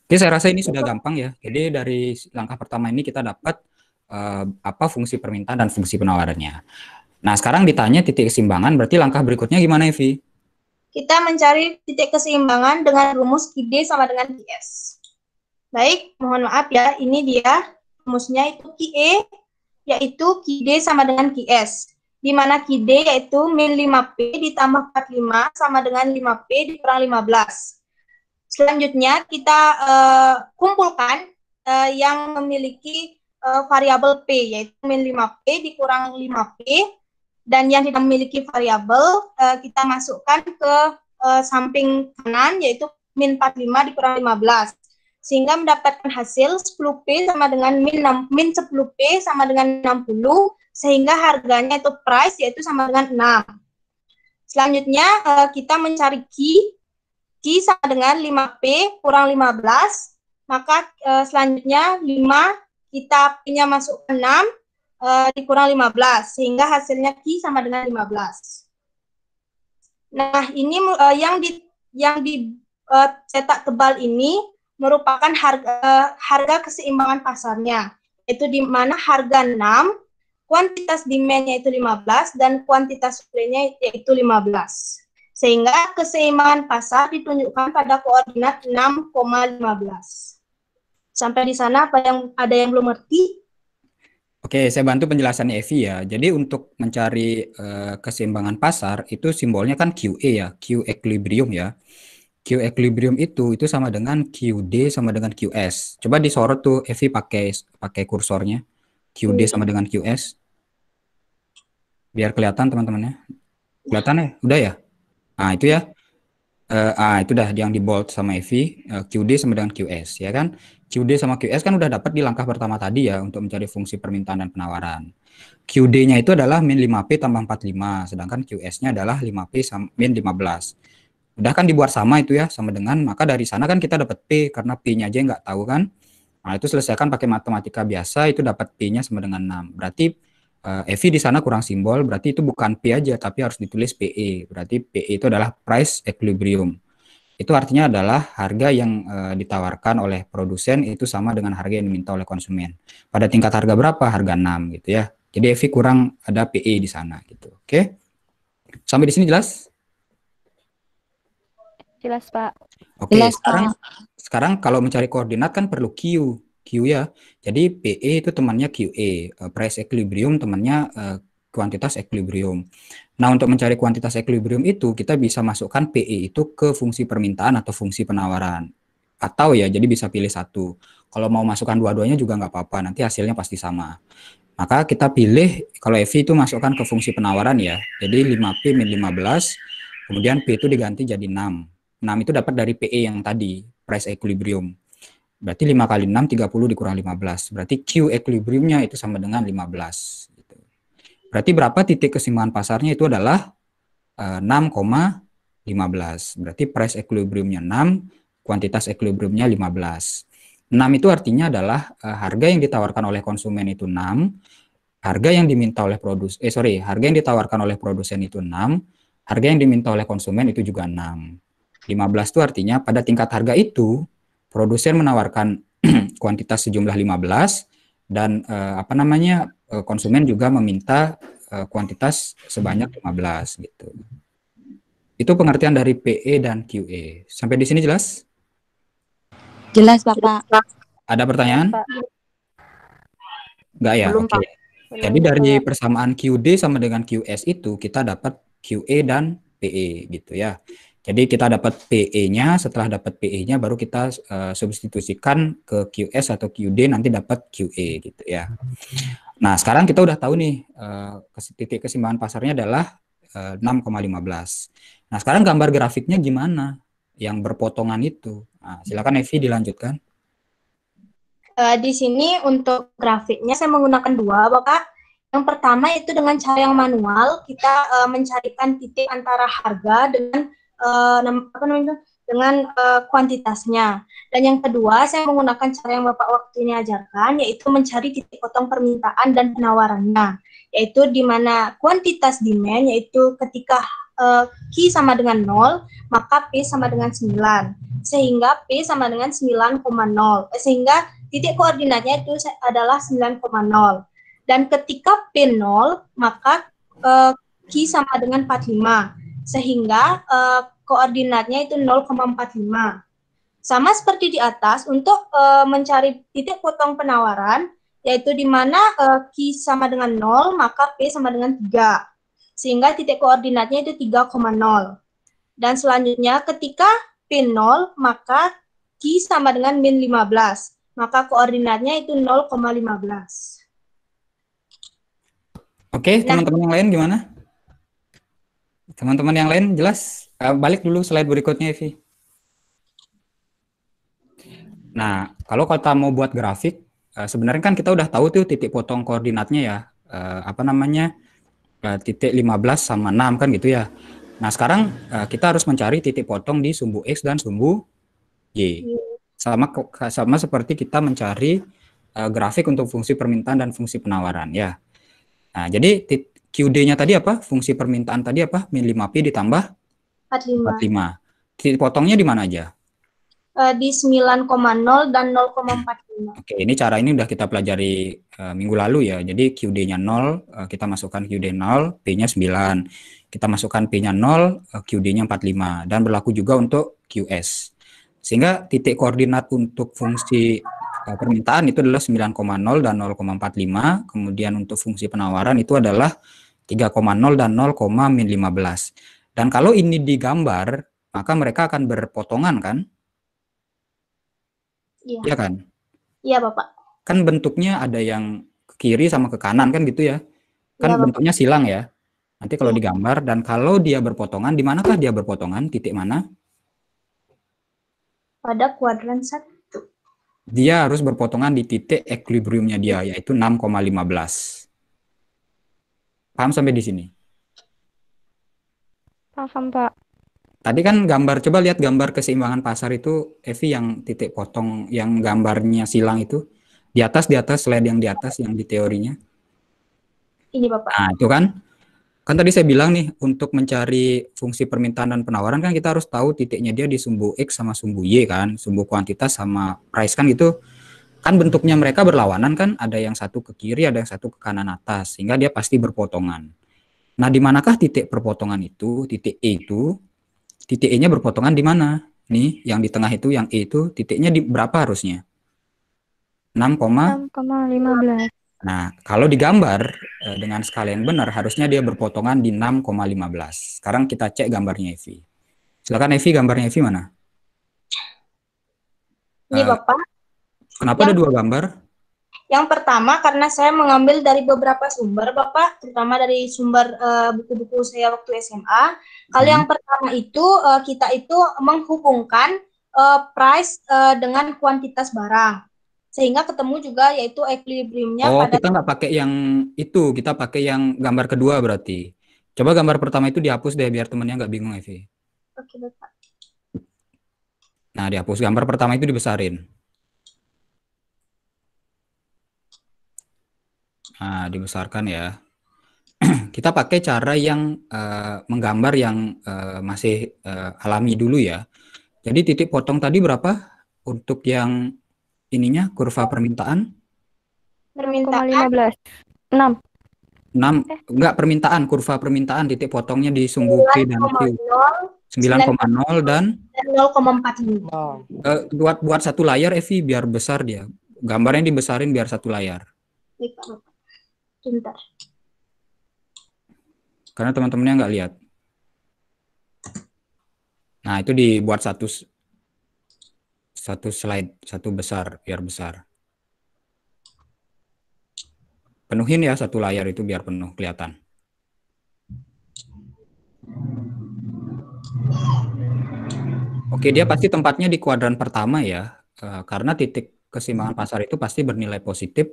Oke, saya rasa ini sudah gampang ya. Jadi dari langkah pertama ini kita dapat eh, apa fungsi permintaan dan fungsi penawarannya. Nah, sekarang ditanya titik keseimbangan, berarti langkah berikutnya gimana, Evi? Kita mencari titik keseimbangan dengan rumus QD sama dengan QS. Baik, mohon maaf ya, ini dia rumusnya itu QE yaitu QD sama dengan QS. Di mana QD yaitu min 5P ditambah 45 sama dengan 5P dikurang 15. Selanjutnya kita eh, kumpulkan eh, yang memiliki eh, variabel P yaitu min 5P dikurang 5P dan yang tidak memiliki variabel eh, kita masukkan ke eh, samping kanan yaitu min 45 dikurang 15 sehingga mendapatkan hasil 10P sama dengan min, 6, min 10P sama dengan 60 sehingga harganya itu price yaitu sama dengan 6. Selanjutnya eh, kita mencari key key sama dengan 5P kurang 15 maka eh, selanjutnya 5 kita P-nya masuk ke 6 eh, dikurang 15 sehingga hasilnya Q sama dengan 15. Nah, ini yang di yang di cetak tebal ini merupakan harga harga keseimbangan pasarnya, yaitu di mana harga 6, kuantitas demand-nya itu 15 dan kuantitas supply-nya yaitu 15. Sehingga keseimbangan pasar ditunjukkan pada koordinat 6,15. Sampai di sana apa yang ada yang belum ngerti? Oke, saya bantu penjelasannya Evi ya. Jadi untuk mencari eh, keseimbangan pasar itu simbolnya kan QE ya, Q equilibrium ya. Q equilibrium itu itu sama dengan QD sama dengan QS. Coba disorot tuh Evi pakai pakai kursornya. QD sama dengan QS. Biar kelihatan teman-temannya. Kelihatan ya? Udah ya? Nah, itu ya. Eh, ah, itu dah yang di bold sama Evi, eh, QD sama dengan QS ya kan? QD sama QS kan udah dapat di langkah pertama tadi ya untuk mencari fungsi permintaan dan penawaran. QD-nya itu adalah min 5P tambah 45, sedangkan QS-nya adalah 5P sam- min 15. Udah kan dibuat sama itu ya, sama dengan, maka dari sana kan kita dapat P, karena P-nya aja nggak tahu kan. Nah, itu selesaikan pakai matematika biasa, itu dapat P-nya sama dengan 6. Berarti eh, Evi di sana kurang simbol, berarti itu bukan P aja, tapi harus ditulis PE. Berarti PE itu adalah price equilibrium. Itu artinya adalah harga yang eh, ditawarkan oleh produsen itu sama dengan harga yang diminta oleh konsumen. Pada tingkat harga berapa? Harga 6 gitu ya. Jadi EV kurang ada PE di sana gitu. Oke. Sampai di sini jelas? Jelas, Pak. Oke, Jelas, sekarang sekarang kalau mencari koordinat kan perlu Q. Q ya. Jadi PE itu temannya QE, uh, price equilibrium temannya uh, kuantitas equilibrium. Nah, untuk mencari kuantitas equilibrium itu kita bisa masukkan PE itu ke fungsi permintaan atau fungsi penawaran. Atau ya, jadi bisa pilih satu. Kalau mau masukkan dua-duanya juga nggak apa-apa, nanti hasilnya pasti sama. Maka kita pilih, kalau EV itu masukkan ke fungsi penawaran ya. Jadi 5P min 15, kemudian P itu diganti jadi 6. 6 itu dapat dari PE yang tadi, price equilibrium. Berarti 5 kali 6, 30 dikurang 15. Berarti Q equilibriumnya itu sama dengan 15. Gitu. Berarti berapa titik keseimbangan pasarnya itu adalah uh, 6,15. Berarti price equilibriumnya 6, kuantitas equilibriumnya 15. 6 itu artinya adalah uh, harga yang ditawarkan oleh konsumen itu 6, harga yang diminta oleh produs eh sorry, harga yang ditawarkan oleh produsen itu 6, harga yang diminta oleh konsumen itu juga 6. 15 itu artinya pada tingkat harga itu produsen menawarkan kuantitas sejumlah 15 dan uh, apa namanya uh, konsumen juga meminta uh, kuantitas sebanyak 15 gitu. Itu pengertian dari PE dan QE. Sampai di sini jelas? Jelas, Bapak. Ada pertanyaan? Enggak ya? Belum, Oke. Pak. Jadi dari persamaan QD sama dengan QS itu kita dapat QE dan PE gitu ya. Jadi kita dapat PE-nya, setelah dapat PE-nya baru kita uh, substitusikan ke QS atau QD nanti dapat QE gitu ya. Nah, sekarang kita udah tahu nih uh, titik keseimbangan pasarnya adalah uh, 6,15. Nah, sekarang gambar grafiknya gimana? Yang berpotongan itu. Nah, silakan Evi dilanjutkan. Uh, di sini untuk grafiknya saya menggunakan dua, Bapak. Yang pertama itu dengan cara yang manual, kita uh, mencarikan titik antara harga dengan uh, apa namanya dengan uh, kuantitasnya. Dan yang kedua, saya menggunakan cara yang Bapak waktu ini ajarkan, yaitu mencari titik potong permintaan dan penawarannya, yaitu di mana kuantitas demand, yaitu ketika uh, Q sama dengan 0, maka P sama dengan 9. Sehingga P sama dengan 9,0. Eh, sehingga titik koordinatnya itu adalah 9,0. Dan ketika P 0, maka uh, Q sama dengan 45. Sehingga uh, koordinatnya itu 0,45. Sama seperti di atas, untuk uh, mencari titik potong penawaran, yaitu di mana uh, Q sama dengan 0, maka P sama dengan 3. Sehingga titik koordinatnya itu 3,0. Dan selanjutnya, ketika P 0, maka Q sama dengan min 15. Maka koordinatnya itu 0,15. Oke, Nah. teman-teman yang lain gimana? Teman-teman yang lain jelas? Uh, balik dulu slide berikutnya, Evi. Nah, kalau kita mau buat grafik, uh, sebenarnya kan kita udah tahu tuh titik potong koordinatnya ya. Uh, apa namanya? Uh, titik 15 sama 6 kan gitu ya. Nah, sekarang uh, kita harus mencari titik potong di sumbu X dan sumbu Y. Sama sama seperti kita mencari uh, grafik untuk fungsi permintaan dan fungsi penawaran ya. Nah, jadi QD-nya tadi apa? Fungsi permintaan tadi apa? Min 5P ditambah 45. 45. Titik potongnya di mana aja? Uh, di 9,0 dan 0,45. Oke, ini cara ini udah kita pelajari uh, minggu lalu ya. Jadi QD-nya 0, uh, kita masukkan QD 0, P-nya 9. Kita masukkan P-nya 0, uh, QD-nya 45 dan berlaku juga untuk QS. Sehingga titik koordinat untuk fungsi permintaan itu adalah 9,0 dan 0,45. Kemudian untuk fungsi penawaran itu adalah 3,0 dan 0, min 15. Dan kalau ini digambar, maka mereka akan berpotongan kan? Iya. Iya kan? Iya, Bapak. Kan bentuknya ada yang ke kiri sama ke kanan kan gitu ya. Kan Iya, Bapak. bentuknya silang ya. Nanti kalau Iya. digambar dan kalau dia berpotongan, di manakah dia berpotongan? Titik mana? Pada kuadran 1. Dia harus berpotongan di titik equilibriumnya dia, yaitu 6,15. Paham sampai di sini? Paham, Pak. Tadi kan gambar, coba lihat gambar keseimbangan pasar itu, Evi yang titik potong, yang gambarnya silang itu. Di atas, di atas, slide yang di atas, yang di teorinya. Ini, Bapak. Nah, itu kan. Kan tadi saya bilang nih, untuk mencari fungsi permintaan dan penawaran kan kita harus tahu titiknya dia di sumbu X sama sumbu Y kan, sumbu kuantitas sama price kan gitu. Kan bentuknya mereka berlawanan kan, ada yang satu ke kiri, ada yang satu ke kanan atas, sehingga dia pasti berpotongan. Nah, di manakah titik perpotongan itu, titik E itu, titik E-nya berpotongan di mana? Nih, yang di tengah itu, yang E itu, titiknya di berapa harusnya? 6, 6,15. Nah, kalau digambar eh, dengan skala yang benar, harusnya dia berpotongan di 6,15. Sekarang kita cek gambarnya Evi. Silakan Evi, gambarnya Evi mana? Ini Eh, Bapak. Kenapa ada Yang- dua gambar? Yang pertama karena saya mengambil dari beberapa sumber, Bapak, terutama dari sumber eh, buku-buku saya waktu SMA. Kalau Hmm. yang pertama itu eh, kita itu menghubungkan eh, price eh, dengan kuantitas barang. Sehingga ketemu juga yaitu equilibriumnya Oh, pada kita nggak pakai yang itu, kita pakai yang gambar kedua berarti. Coba gambar pertama itu dihapus deh biar temennya nggak bingung Evi. Oke, Bapak. Nah, dihapus gambar pertama itu dibesarin. Nah, dibesarkan ya. Kita pakai cara yang eh, menggambar yang eh, masih eh, alami dulu ya. Jadi titik potong tadi berapa untuk yang ininya kurva permintaan? Permintaan 6,15. 6. 6 enggak permintaan kurva permintaan titik potongnya di sumbu P dan Q 9,0 dan dan 0,45. eh, buat buat satu layar Evi biar besar dia. Gambarnya dibesarin biar satu layar. Bentar. Karena teman-temannya nggak lihat. Nah, itu dibuat satu satu slide, satu besar biar besar. Penuhin ya satu layar itu biar penuh kelihatan. Oke, dia pasti tempatnya di kuadran pertama ya, eh, karena titik keseimbangan pasar itu pasti bernilai positif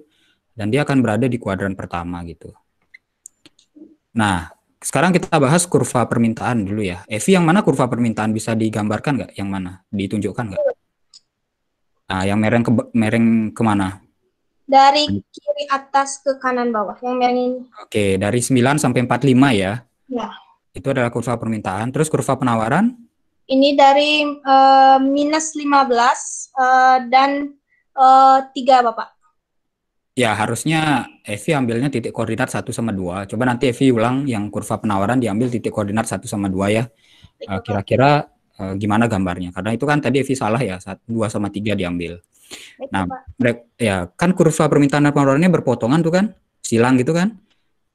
dan dia akan berada di kuadran pertama gitu. Nah, sekarang kita bahas kurva permintaan dulu ya. Evi, yang mana kurva permintaan bisa digambarkan nggak? Yang mana? Ditunjukkan nggak? Nah, yang mereng ke mereng ke mana? Dari kiri atas ke kanan bawah. Yang merah ini. Oke, dari 9 sampai 45 ya. Ya. Itu adalah kurva permintaan. Terus kurva penawaran? Ini dari eh, minus 15 eh, dan eh, 3, Bapak. Ya, harusnya Evi ambilnya titik koordinat 1 sama 2. Coba nanti Evi ulang yang kurva penawaran diambil titik koordinat 1 sama 2 ya. Kira-kira eh, gimana gambarnya? Karena itu kan tadi Evi salah ya, 2 sama 3 diambil. Baik, Nah. Brek, ya kan kurva permintaan dan penawarannya berpotongan tuh kan, silang gitu kan.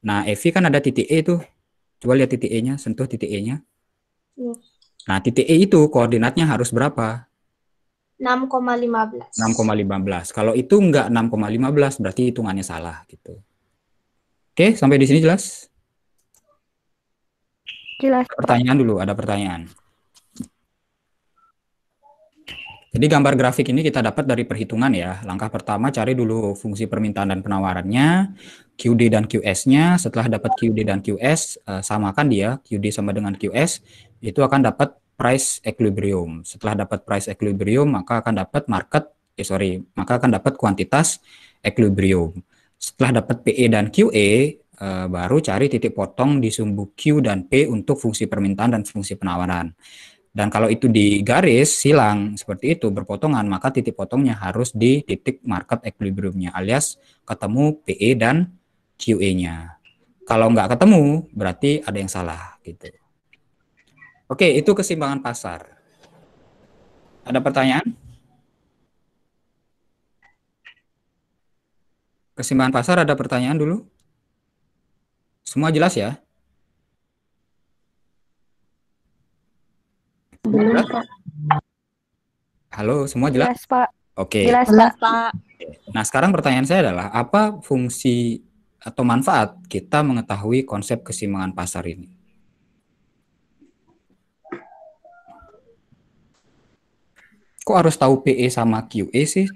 Nah, Evi kan ada titik E tuh. Coba lihat titik E-nya, sentuh titik E-nya. Iya. Nah, titik E itu koordinatnya harus berapa? 6,15. 6,15. Kalau itu enggak 6,15 berarti hitungannya salah gitu. Oke, sampai di sini jelas? Jelas. Pertanyaan dulu, ada pertanyaan. Jadi gambar grafik ini kita dapat dari perhitungan ya. Langkah pertama cari dulu fungsi permintaan dan penawarannya, QD dan QS-nya. Setelah dapat QD dan QS, eh, samakan dia, QD sama dengan QS, itu akan dapat price equilibrium. Setelah dapat price equilibrium, maka akan dapat market, eh sorry, maka akan dapat kuantitas equilibrium. Setelah dapat PE dan QE, eh, baru cari titik potong di sumbu Q dan P untuk fungsi permintaan dan fungsi penawaran. Dan kalau itu di garis silang seperti itu berpotongan, maka titik potongnya harus di titik market equilibriumnya alias ketemu PE dan QE-nya. Kalau nggak ketemu, berarti ada yang salah gitu. Oke, itu keseimbangan pasar. Ada pertanyaan? Keseimbangan pasar ada pertanyaan dulu? Semua jelas ya? Jelas, Jelas? Halo, semua jelas? Jelas, Pak. Oke. Jelas, Jelas, Pak. Pak. Nah, sekarang pertanyaan saya adalah apa fungsi atau manfaat kita mengetahui konsep keseimbangan pasar ini? Kok harus tahu PE sama QE sih?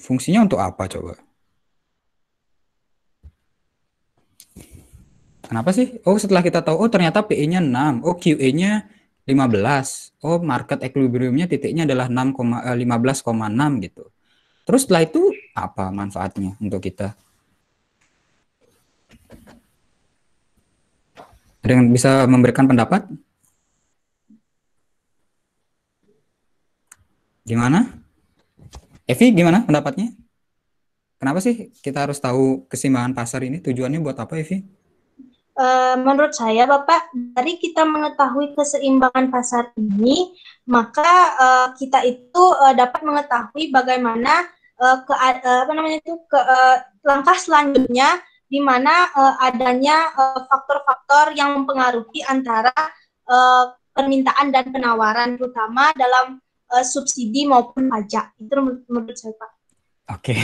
Fungsinya untuk apa coba? Kenapa sih? Oh, setelah kita tahu, oh ternyata PE-nya 6, oh QE-nya 15, oh market equilibrium-nya titiknya adalah 6, eh, 15,6 gitu. Terus setelah itu apa manfaatnya untuk kita? Ada yang bisa memberikan pendapat? Gimana? Evi, gimana pendapatnya? Kenapa sih kita harus tahu keseimbangan pasar ini? Tujuannya buat apa, Evi? Eh, menurut saya, Bapak, dari kita mengetahui keseimbangan pasar ini, maka eh, kita itu eh, dapat mengetahui bagaimana eh, ke eh, apa namanya itu ke eh, langkah selanjutnya di mana eh, adanya faktor-faktor yang mempengaruhi antara eh, permintaan dan penawaran terutama dalam eh, subsidi maupun pajak. Itu menurut saya Pak. Oke,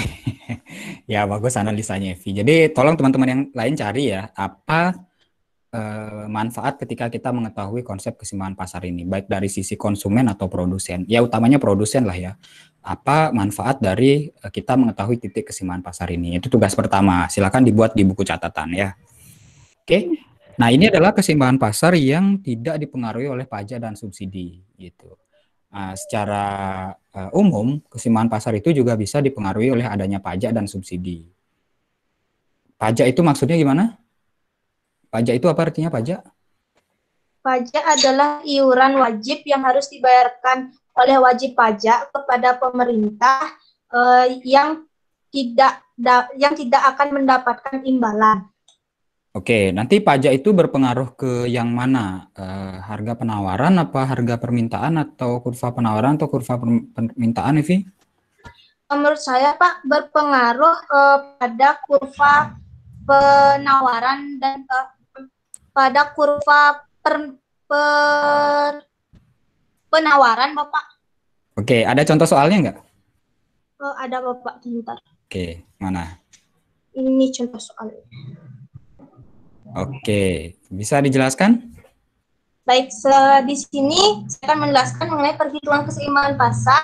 ya bagus analisanya Evi. Jadi tolong teman-teman yang lain cari ya apa eh, manfaat ketika kita mengetahui konsep keseimbangan pasar ini, baik dari sisi konsumen atau produsen. Ya utamanya produsen lah ya. Apa manfaat dari eh, kita mengetahui titik keseimbangan pasar ini? Itu tugas pertama. Silakan dibuat di buku catatan ya. Oke. Nah ini adalah keseimbangan pasar yang tidak dipengaruhi oleh pajak dan subsidi gitu. Nah, secara uh, umum, keseimbangan pasar itu juga bisa dipengaruhi oleh adanya pajak dan subsidi. Pajak itu maksudnya gimana? Pajak itu apa artinya pajak? Pajak adalah iuran wajib yang harus dibayarkan oleh wajib pajak kepada pemerintah eh, yang tidak da- yang tidak akan mendapatkan imbalan. Oke, nanti pajak itu berpengaruh ke yang mana? Eh, harga penawaran, apa harga permintaan, atau kurva penawaran, atau kurva per- permintaan, Evi? Menurut saya Pak berpengaruh eh, pada kurva penawaran dan eh, pada kurva per, per- penawaran Bapak. Oke, ada contoh soalnya nggak? Eh, ada Bapak sebentar. Oke, mana? Ini contoh soalnya. Oke, bisa dijelaskan? Baik, di sini saya akan menjelaskan mengenai perhitungan keseimbangan pasar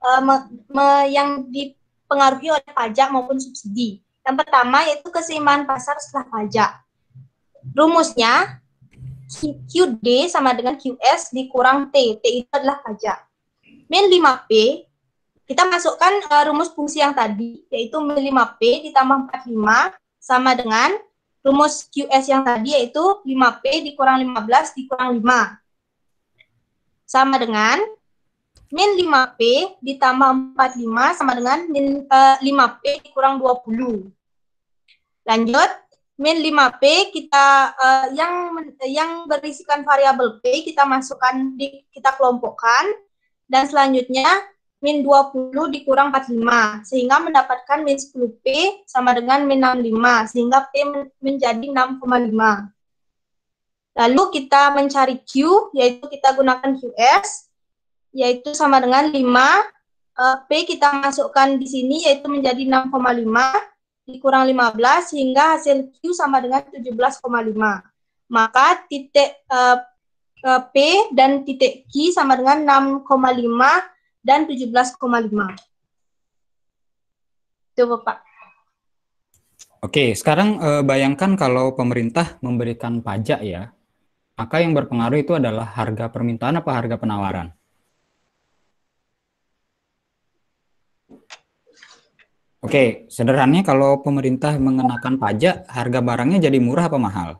eh, me- me- yang dipengaruhi oleh pajak maupun subsidi. Yang pertama yaitu keseimbangan pasar setelah pajak. Rumusnya QD sama dengan QS dikurang T. T itu adalah pajak. Min 5P, kita masukkan eh, rumus fungsi yang tadi, yaitu min 5P ditambah 45 sama dengan rumus QS yang tadi yaitu 5P dikurang 15 dikurang 5. Sama dengan min 5P ditambah 45 sama dengan min eh, 5P dikurang 20. Lanjut, min 5P kita eh, yang yang berisikan variabel P kita masukkan di kita kelompokkan dan selanjutnya min 20 dikurang 45 sehingga mendapatkan min 10P sama dengan min 65 sehingga P men- menjadi 6,5. Lalu kita mencari Q yaitu kita gunakan QS yaitu sama dengan 5 eh, P kita masukkan di sini yaitu menjadi 6,5 dikurang 15 sehingga hasil Q sama dengan 17,5. Maka titik eh, eh, P dan titik Q sama dengan 6,5 dan 17,5. Itu Bapak. Oke, sekarang eh, bayangkan kalau pemerintah memberikan pajak ya, maka yang berpengaruh itu adalah harga permintaan apa harga penawaran? Oke, sederhananya kalau pemerintah mengenakan pajak, harga barangnya jadi murah apa mahal?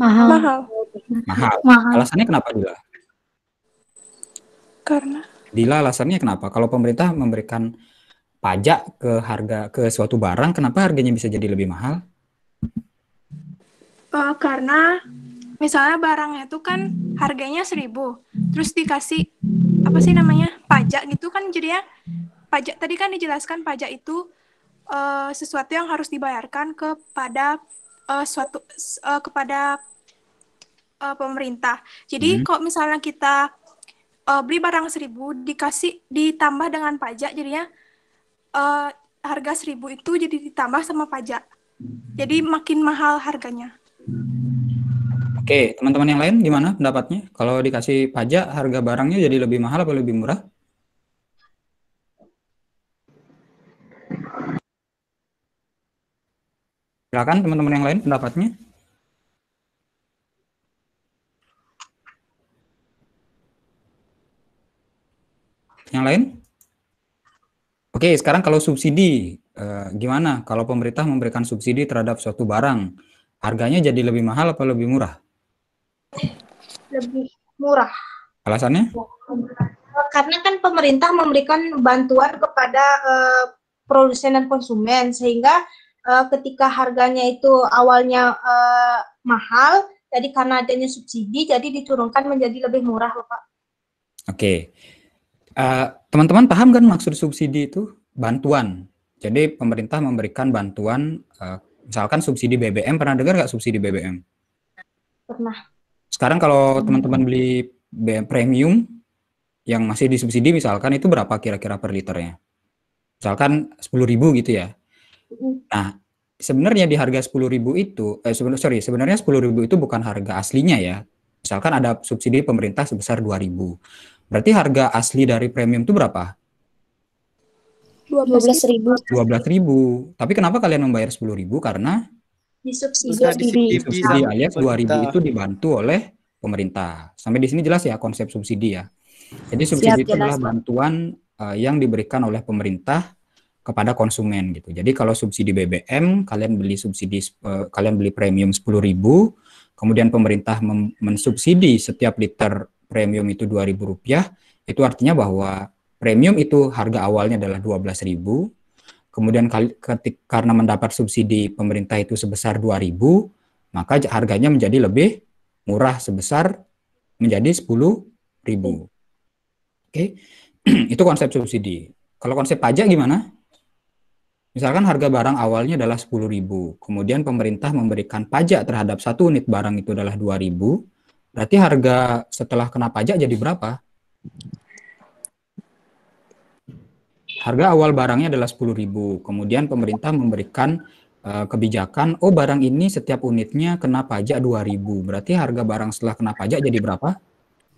Mahal. Mahal. Mahal. Mahal. Alasannya kenapa Dila? Karena Dila alasannya kenapa? Kalau pemerintah memberikan pajak ke harga ke suatu barang, kenapa harganya bisa jadi lebih mahal? eh, karena misalnya barangnya itu kan harganya seribu, terus dikasih apa sih namanya pajak gitu kan jadinya pajak tadi kan dijelaskan pajak itu eh, sesuatu yang harus dibayarkan kepada eh, suatu eh, kepada eh, pemerintah. Jadi Hmm. kok misalnya kita eh, beli barang seribu dikasih ditambah dengan pajak jadinya eh, harga seribu itu jadi ditambah sama pajak. Jadi makin mahal harganya. Oke, teman-teman yang lain gimana pendapatnya? Kalau dikasih pajak, harga barangnya jadi lebih mahal atau lebih murah? Silakan teman-teman yang lain pendapatnya. Yang lain? Oke, sekarang kalau subsidi, eh, gimana? Kalau pemerintah memberikan subsidi terhadap suatu barang, harganya jadi lebih mahal atau lebih murah? Lebih murah. Alasannya? Karena kan pemerintah memberikan bantuan kepada eh, produsen dan konsumen sehingga eh, ketika harganya itu awalnya eh, mahal, jadi karena adanya subsidi jadi diturunkan menjadi lebih murah, Bapak. Oke. Eh, teman-teman paham kan maksud subsidi itu bantuan. Jadi pemerintah memberikan bantuan, eh, misalkan subsidi BBM. Pernah dengar nggak subsidi BBM? Pernah. Sekarang kalau teman-teman beli BBM premium yang masih disubsidi misalkan itu berapa kira-kira per liternya? Misalkan 10.000 gitu ya. Nah, sebenarnya di harga 10.000 itu eh sebenarnya sorry, sebenarnya 10.000 itu bukan harga aslinya ya. Misalkan ada subsidi pemerintah sebesar 2.000. Berarti harga asli dari premium itu berapa? 12 ribu 12.000. Tapi kenapa kalian membayar 10.000? Karena disubsidi. Disubsidi subsidi alias 2.000 pemerintah. itu dibantu oleh pemerintah. Sampai di sini jelas ya konsep subsidi ya. Jadi subsidi itu adalah bantuan eh, yang diberikan oleh pemerintah kepada konsumen gitu. Jadi kalau subsidi BBM kalian beli subsidi eh, kalian beli premium 10.000, kemudian pemerintah mensubsidi setiap liter premium itu 2.000 rupiah, itu artinya bahwa premium itu harga awalnya adalah 12.000, kemudian ketik, karena mendapat subsidi pemerintah itu sebesar 2.000, maka harganya menjadi lebih murah sebesar menjadi 10.000. Oke, itu konsep subsidi. Kalau konsep pajak gimana? Misalkan harga barang awalnya adalah 10.000, kemudian pemerintah memberikan pajak terhadap satu unit barang itu adalah 2.000, berarti harga setelah kena pajak jadi berapa? Harga awal barangnya adalah 10.000, kemudian pemerintah memberikan eh, kebijakan, oh barang ini setiap unitnya kena pajak 2.000, berarti harga barang setelah kena pajak jadi berapa?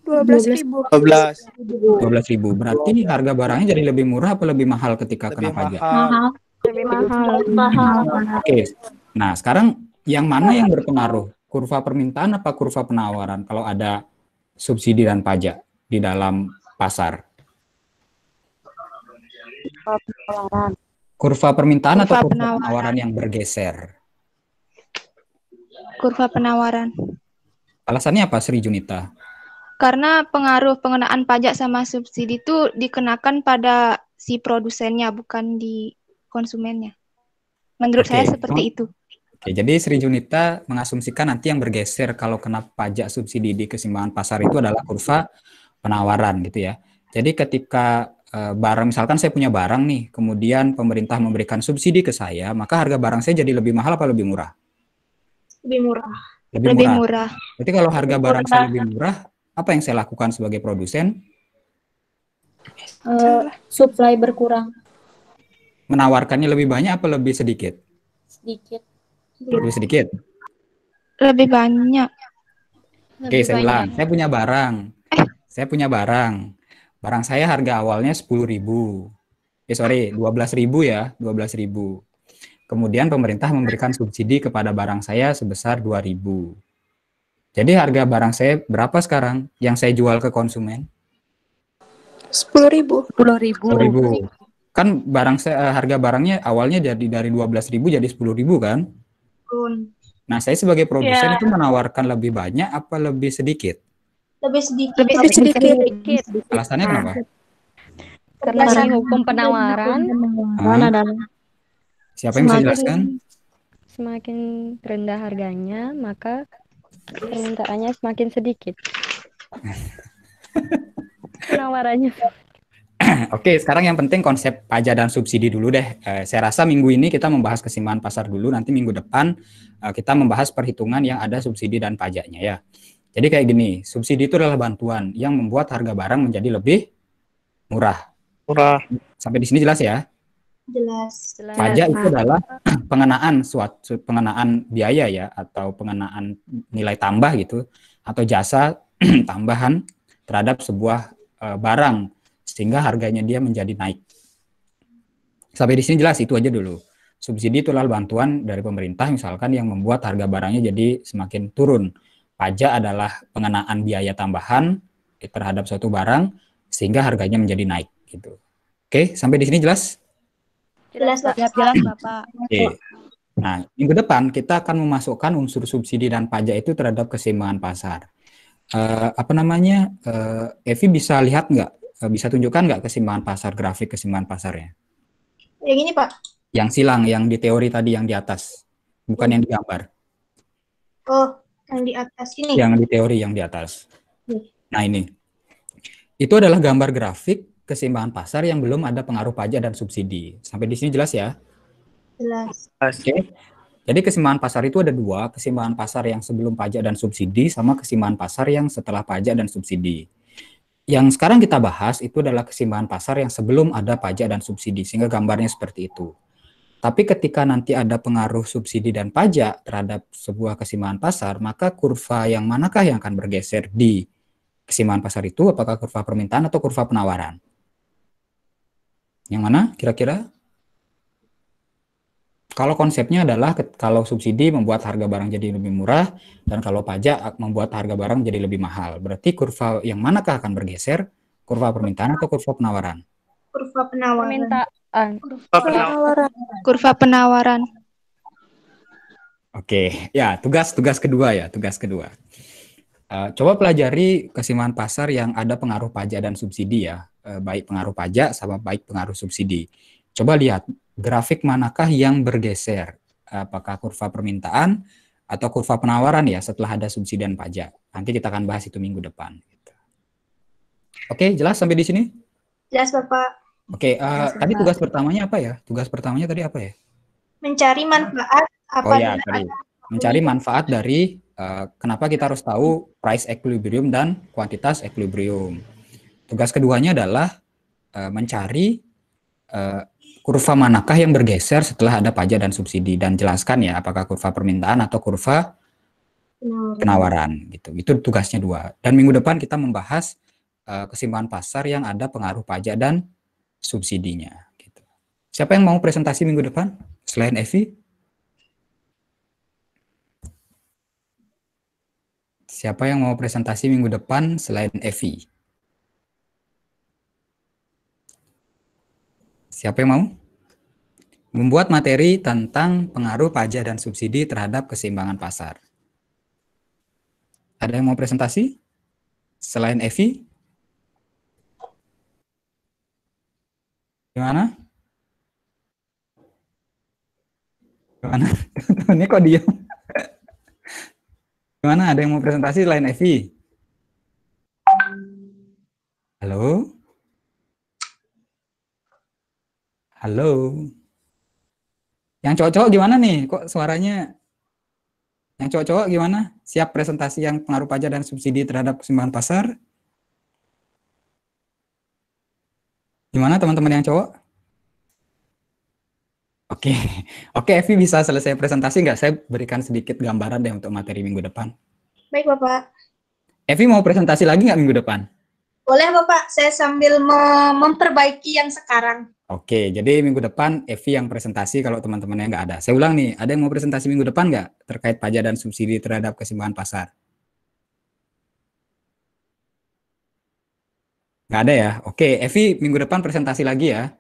12 ribu. 12 12.000. Berarti harga barangnya jadi lebih murah apa lebih mahal ketika lebih kena pajak? mahal. Lebih mahal. Mahal. Oke. Nah, sekarang yang mana yang berpengaruh? Kurva permintaan apa kurva penawaran kalau ada subsidi dan pajak di dalam pasar? Kurva permintaan atau Kurva kurva penawaran. penawaran yang bergeser? Kurva penawaran. Alasannya apa, Sri Junita? Karena pengaruh pengenaan pajak sama subsidi itu dikenakan pada si produsennya, bukan di konsumennya. Menurut Oke, saya seperti kamu- itu. Oke, jadi Sri Junita mengasumsikan nanti yang bergeser kalau kena pajak subsidi di keseimbangan pasar itu adalah kurva penawaran gitu ya. Jadi ketika eh, barang misalkan saya punya barang nih, kemudian pemerintah memberikan subsidi ke saya, maka harga barang saya jadi lebih mahal apa lebih murah? Lebih murah. Lebih, Lebih murah. murah. Berarti kalau harga barang saya lebih murah, apa yang saya lakukan sebagai produsen? Eh, supply berkurang Menawarkannya lebih banyak apa lebih sedikit? sedikit. Lebih sedikit. Lebih banyak. Oke, saya bilang, saya punya barang. Saya punya barang. Barang saya harga awalnya 10.000. Eh sorry, 12.000 ya, 12.000. Kemudian pemerintah memberikan subsidi kepada barang saya sebesar 2.000. Jadi harga barang saya berapa sekarang yang saya jual ke konsumen? 10 ribu. 10.000. Kan barang saya eh, harga barangnya awalnya jadi dari 12.000 jadi 10.000 kan? Nah, saya sebagai produsen Ya. itu menawarkan lebih banyak apa lebih sedikit? Lebih sedikit. Lebih sedikit. Sedikit. Alasannya kenapa? Karena dari hukum penawaran Ah, adalah siapa yang bisa Semakin- jelaskan? semakin rendah harganya, maka permintaannya semakin sedikit. Penawarannya. Oke, sekarang yang penting konsep pajak dan subsidi dulu deh. Eh, saya rasa minggu ini kita membahas keseimbangan pasar dulu, nanti minggu depan eh, kita membahas perhitungan yang ada subsidi dan pajaknya ya. Jadi kayak gini, subsidi itu adalah bantuan yang membuat harga barang menjadi lebih murah. Murah. Sampai di sini jelas ya? Jelas. Jelas. Pajak itu adalah pengenaan suatu pengenaan biaya ya atau pengenaan nilai tambah gitu atau jasa tambahan terhadap sebuah eh, barang sehingga harganya dia menjadi naik. Sampai di sini jelas itu aja dulu. Subsidi itu adalah bantuan dari pemerintah misalkan yang membuat harga barangnya jadi semakin turun. Pajak adalah pengenaan biaya tambahan terhadap suatu barang sehingga harganya menjadi naik gitu. Oke, sampai di sini jelas? Jelas, Pak. Jelas, jelas, Bapak. Oke. Nah, minggu depan kita akan memasukkan unsur subsidi dan pajak itu terhadap keseimbangan pasar. Eh, apa namanya? Eh, Evi bisa lihat nggak? Eh, bisa tunjukkan nggak keseimbangan pasar, grafik keseimbangan pasarnya? Yang ini, Pak. Yang silang, yang di teori tadi yang di atas, bukan yang digambar. Oh, yang di atas ini. Yang di teori yang di atas. Hmm. Nah ini, itu adalah gambar grafik keseimbangan pasar yang belum ada pengaruh pajak dan subsidi. Sampai di sini jelas ya? Jelas. Oke. Jadi keseimbangan pasar itu ada dua, keseimbangan pasar yang sebelum pajak dan subsidi sama keseimbangan pasar yang setelah pajak dan subsidi. Yang sekarang kita bahas itu adalah keseimbangan pasar yang sebelum ada pajak dan subsidi, sehingga gambarnya seperti itu. Tapi ketika nanti ada pengaruh subsidi dan pajak terhadap sebuah keseimbangan pasar, maka kurva yang manakah yang akan bergeser di keseimbangan pasar itu? Apakah kurva permintaan atau kurva penawaran? Yang mana kira-kira? Kalau konsepnya adalah kalau subsidi membuat harga barang jadi lebih murah dan kalau pajak membuat harga barang jadi lebih mahal. Berarti kurva yang manakah akan bergeser? Kurva permintaan atau kurva penawaran? Kurva penawaran. Permintaan. Penawaran. Kurva penawaran. Oke, ya tugas tugas kedua ya, tugas kedua. Eh, coba pelajari keseimbangan pasar yang ada pengaruh pajak dan subsidi ya, Eh, baik pengaruh pajak sama baik pengaruh subsidi. Coba lihat grafik manakah yang bergeser, apakah kurva permintaan atau kurva penawaran ya setelah ada subsidi dan pajak. Nanti kita akan bahas itu minggu depan. gitu. Oke, jelas sampai di sini? Jelas Bapak. Oke, eh, Jelas, tadi Bapak. tugas pertamanya apa ya? Tugas pertamanya tadi apa ya? Mencari manfaat Oh ya, tadi mencari manfaat dari eh, kenapa kita harus tahu price equilibrium dan kuantitas equilibrium. Tugas keduanya adalah eh, mencari eh, kurva manakah yang bergeser setelah ada pajak dan subsidi dan jelaskan ya apakah kurva permintaan atau kurva penawaran. penawaran gitu. Itu tugasnya dua. Dan minggu depan kita membahas eh, keseimbangan pasar yang ada pengaruh pajak dan subsidinya gitu. Siapa yang mau presentasi minggu depan selain Evi? Siapa yang mau presentasi minggu depan selain Evi? Siapa yang mau? Membuat materi tentang pengaruh pajak dan subsidi terhadap keseimbangan pasar. Ada yang mau presentasi? Selain Evi? Gimana? Gimana? Ini kok diam? Gimana? Ada yang mau presentasi selain Evi? Halo? Halo? Yang cowok-cowok gimana nih? Kok suaranya yang cowok-cowok gimana? Siap presentasi yang pengaruh pajak dan subsidi terhadap keseimbangan pasar? Gimana teman-teman yang cowok? Oke, oke Evi bisa selesai presentasi nggak? Saya berikan sedikit gambaran deh untuk materi minggu depan. Baik Bapak. Evi mau presentasi lagi nggak minggu depan? Boleh Bapak, saya sambil me- memperbaiki yang sekarang. Oke, jadi minggu depan Evi yang presentasi kalau teman-temannya nggak ada. Saya ulang nih, ada yang mau presentasi minggu depan nggak terkait pajak dan subsidi terhadap keseimbangan pasar? Nggak ada ya? Oke, Evi minggu depan presentasi lagi ya.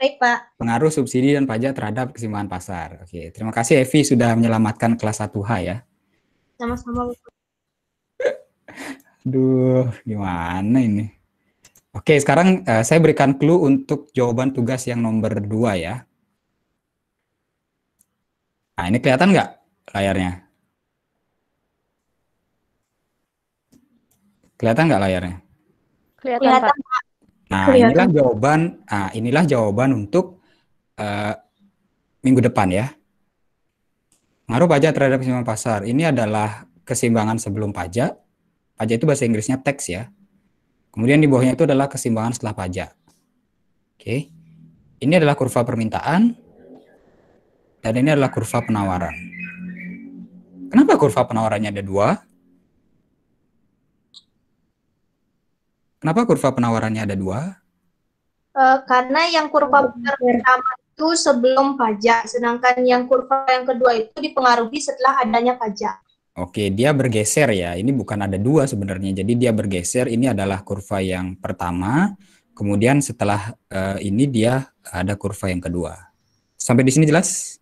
Baik Pak. Pengaruh subsidi dan pajak terhadap keseimbangan pasar. Oke, terima kasih Evi sudah menyelamatkan kelas 1H ya. Sama-sama Bapak. Duh, gimana ini? Oke, sekarang eh, saya berikan clue untuk jawaban tugas yang nomor dua ya. Nah, ini kelihatan nggak layarnya? Kelihatan nggak layarnya? Kelihatan, Kelihatan Pak. Nah, Kelihatan. inilah jawaban. Nah, inilah jawaban untuk eh, minggu depan ya. Pengaruh pajak terhadap keseimbangan pasar. Ini adalah keseimbangan sebelum pajak. Pajak itu bahasa Inggrisnya tax ya. Kemudian di bawahnya itu adalah keseimbangan setelah pajak. Oke. Ini adalah kurva permintaan. Dan ini adalah kurva penawaran. Kenapa kurva penawarannya ada dua? Kenapa kurva penawarannya ada dua? Eh, karena yang kurva pertama itu sebelum pajak, sedangkan yang kurva yang kedua itu dipengaruhi setelah adanya pajak. Oke, dia bergeser ya. Ini bukan ada dua sebenarnya. Jadi dia bergeser. Ini adalah kurva yang pertama. Kemudian setelah eh, ini dia ada kurva yang kedua. Sampai di sini jelas?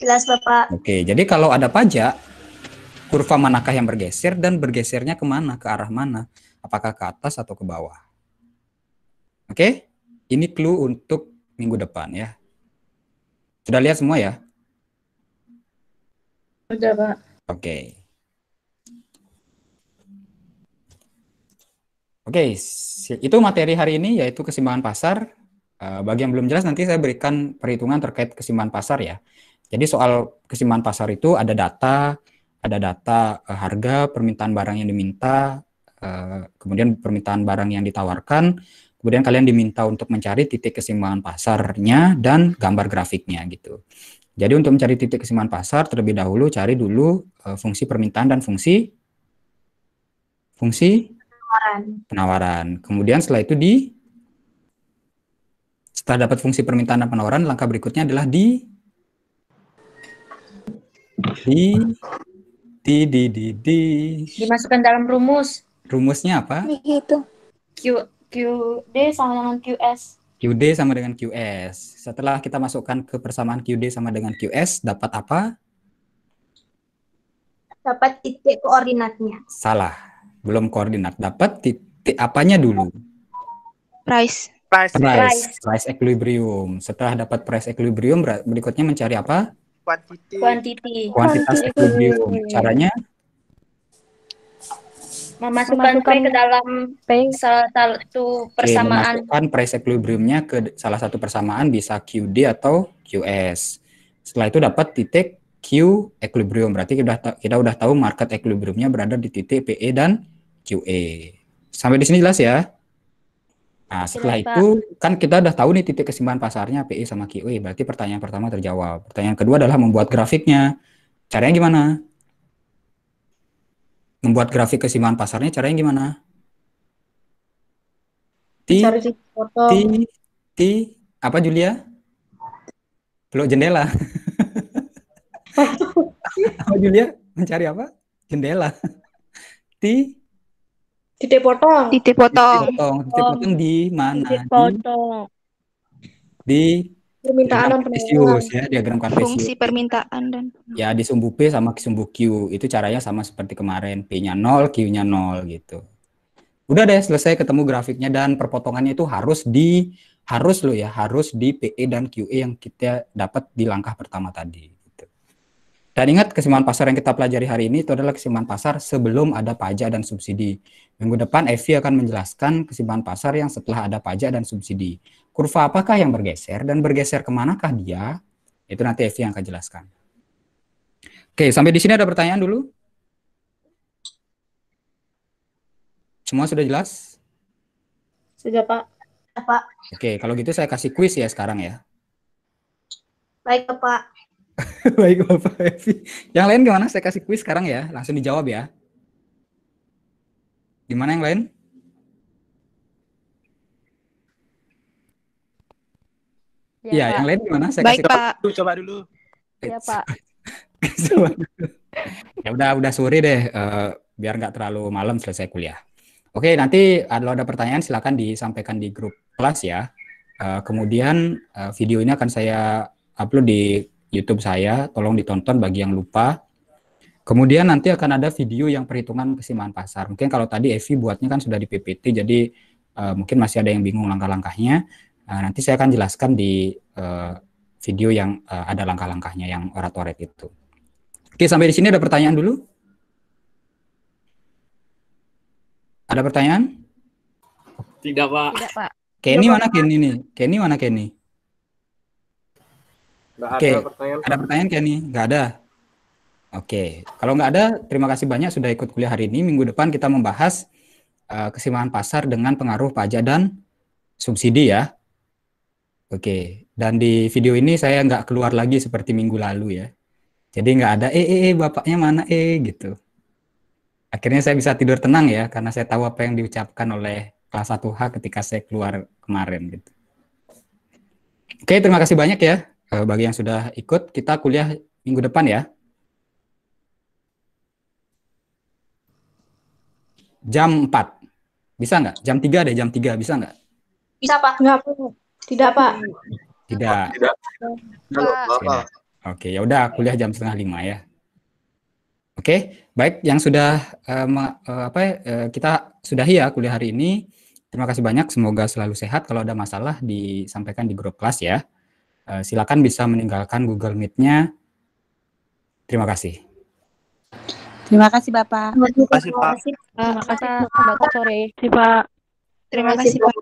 Jelas Bapak. Oke, jadi kalau ada pajak, kurva manakah yang bergeser dan bergesernya ke mana? Ke arah mana? Apakah ke atas atau ke bawah? Oke, ini clue untuk minggu depan ya. Sudah lihat semua ya? Udah, Pak. Oke. Oke, itu materi hari ini yaitu keseimbangan pasar. Eh, bagi yang belum jelas nanti saya berikan perhitungan terkait keseimbangan pasar ya. Jadi soal keseimbangan pasar itu ada data, ada data eh, harga, permintaan barang yang diminta, eh, kemudian permintaan barang yang ditawarkan, kemudian kalian diminta untuk mencari titik keseimbangan pasarnya dan gambar grafiknya gitu. Jadi untuk mencari titik keseimbangan pasar terlebih dahulu cari dulu eh, fungsi permintaan dan fungsi fungsi penawaran. Kemudian setelah itu di setelah dapat fungsi permintaan dan penawaran, langkah berikutnya adalah di di di di di, di. Dimasukkan dalam rumus. rumusnya apa? Gitu. Q QD sama dengan QS. QD sama dengan QS. Setelah kita masukkan ke persamaan QD sama dengan QS, dapat apa? Dapat titik koordinatnya. Salah. Belum koordinat. Dapat titik apanya dulu? Price. Price. Price. Price equilibrium. Setelah dapat price equilibrium, ber- berikutnya mencari apa? Quantity. Quantity. Kuantitas equilibrium. Caranya Memasukkan P Memasukkan ke dalam P salah satu Oke, persamaan. memasukkan price equilibriumnya ke salah satu persamaan bisa QD atau QS. Setelah itu dapat titik Q equilibrium. Berarti kita udah, ta- kita udah tahu market equilibriumnya berada di titik PE dan QE. Sampai di sini jelas ya? Nah, setelah Jelas, Pak. itu kan kita udah tahu nih titik keseimbangan pasarnya PE sama QE. Berarti pertanyaan pertama terjawab. Pertanyaan kedua adalah membuat grafiknya. Caranya gimana? Membuat grafik keseimbangan pasarnya caranya gimana? Ti titik foto. Ti, ti, apa Julia? Peluk jendela. apa Julia? Mencari apa? Jendela. Ti, Titik potong. Titik potong. potong. Titik potong di mana? titik Di, foto. di Permintaan dan penawaran. kartesius ya, diagram kartesius. Fungsi permintaan dan Ya, di sumbu P sama sumbu Q. Itu caranya sama seperti kemarin. P-nya 0, Q-nya 0 gitu. Udah deh selesai ketemu grafiknya dan perpotongannya itu harus di harus lo ya, harus di PE dan QE yang kita dapat di langkah pertama tadi gitu. Dan ingat keseimbangan pasar yang kita pelajari hari ini itu adalah keseimbangan pasar sebelum ada pajak dan subsidi. Minggu depan Evi akan menjelaskan keseimbangan pasar yang setelah ada pajak dan subsidi. Kurva apakah yang bergeser dan bergeser ke manakah dia? Itu nanti Evi yang akan jelaskan. Oke, sampai di sini ada pertanyaan dulu? Semua sudah jelas? Sudah, Pak. Pak. Oke, kalau gitu saya kasih kuis ya sekarang ya. Baik, Pak. Baik Bapak Evi. Yang lain gimana? Saya kasih kuis sekarang ya. Langsung dijawab ya. Gimana yang lain? Ya, Iya, Pak. yang lain gimana? Saya Baik, kasih Pak. Dulu, coba dulu. Ya, Pak. Ya udah udah sore deh eh, biar nggak terlalu malam selesai kuliah. Oke, nanti kalau ada pertanyaan silakan disampaikan di grup kelas ya. Eh, kemudian eh, video ini akan saya upload di YouTube saya, tolong ditonton bagi yang lupa. Kemudian nanti akan ada video yang perhitungan keseimbangan pasar. Mungkin kalau tadi Evi buatnya kan sudah di PPT, jadi eh, mungkin masih ada yang bingung langkah-langkahnya. Eh, nanti saya akan jelaskan di eh, video yang eh, ada langkah-langkahnya yang oratoret itu. Oke, sampai di sini ada pertanyaan dulu? Ada pertanyaan? Tidak, Pak. Tidak, Pak. Kenny mana Kenny nih? Kenny mana Kenny? Nggak Oke. ada pertanyaan. Ada pertanyaan Kenny? Nggak ada? Oke, kalau nggak ada, terima kasih banyak sudah ikut kuliah hari ini. Minggu depan kita membahas eh, keseimbangan pasar dengan pengaruh pajak dan subsidi ya. Oke, dan di video ini saya nggak keluar lagi seperti minggu lalu ya. Jadi nggak ada, eh, eh, eh, bapaknya mana, eh, gitu. Akhirnya saya bisa tidur tenang ya, karena saya tahu apa yang diucapkan oleh kelas 1H ketika saya keluar kemarin gitu. Oke, terima kasih banyak ya eh, bagi yang sudah ikut. Kita kuliah minggu depan ya. Jam 4. Bisa nggak? Jam 3 deh, jam 3. Bisa nggak? Bisa, Pak. Enggak, Pak. Tidak, Pak. Tidak. Tidak. Tidak. Oke, ya udah kuliah jam setengah lima ya. Oke, baik yang sudah eh, apa ya, kita sudahi ya kuliah hari ini. Terima kasih banyak, semoga selalu sehat. Kalau ada masalah disampaikan di grup kelas ya. Silakan bisa meninggalkan Google Meet-nya. Terima kasih. Terima kasih Bapak. Terima kasih, Pak. Terima kasih, Bapak. Sore. Si Pak. Terima kasih, Pak.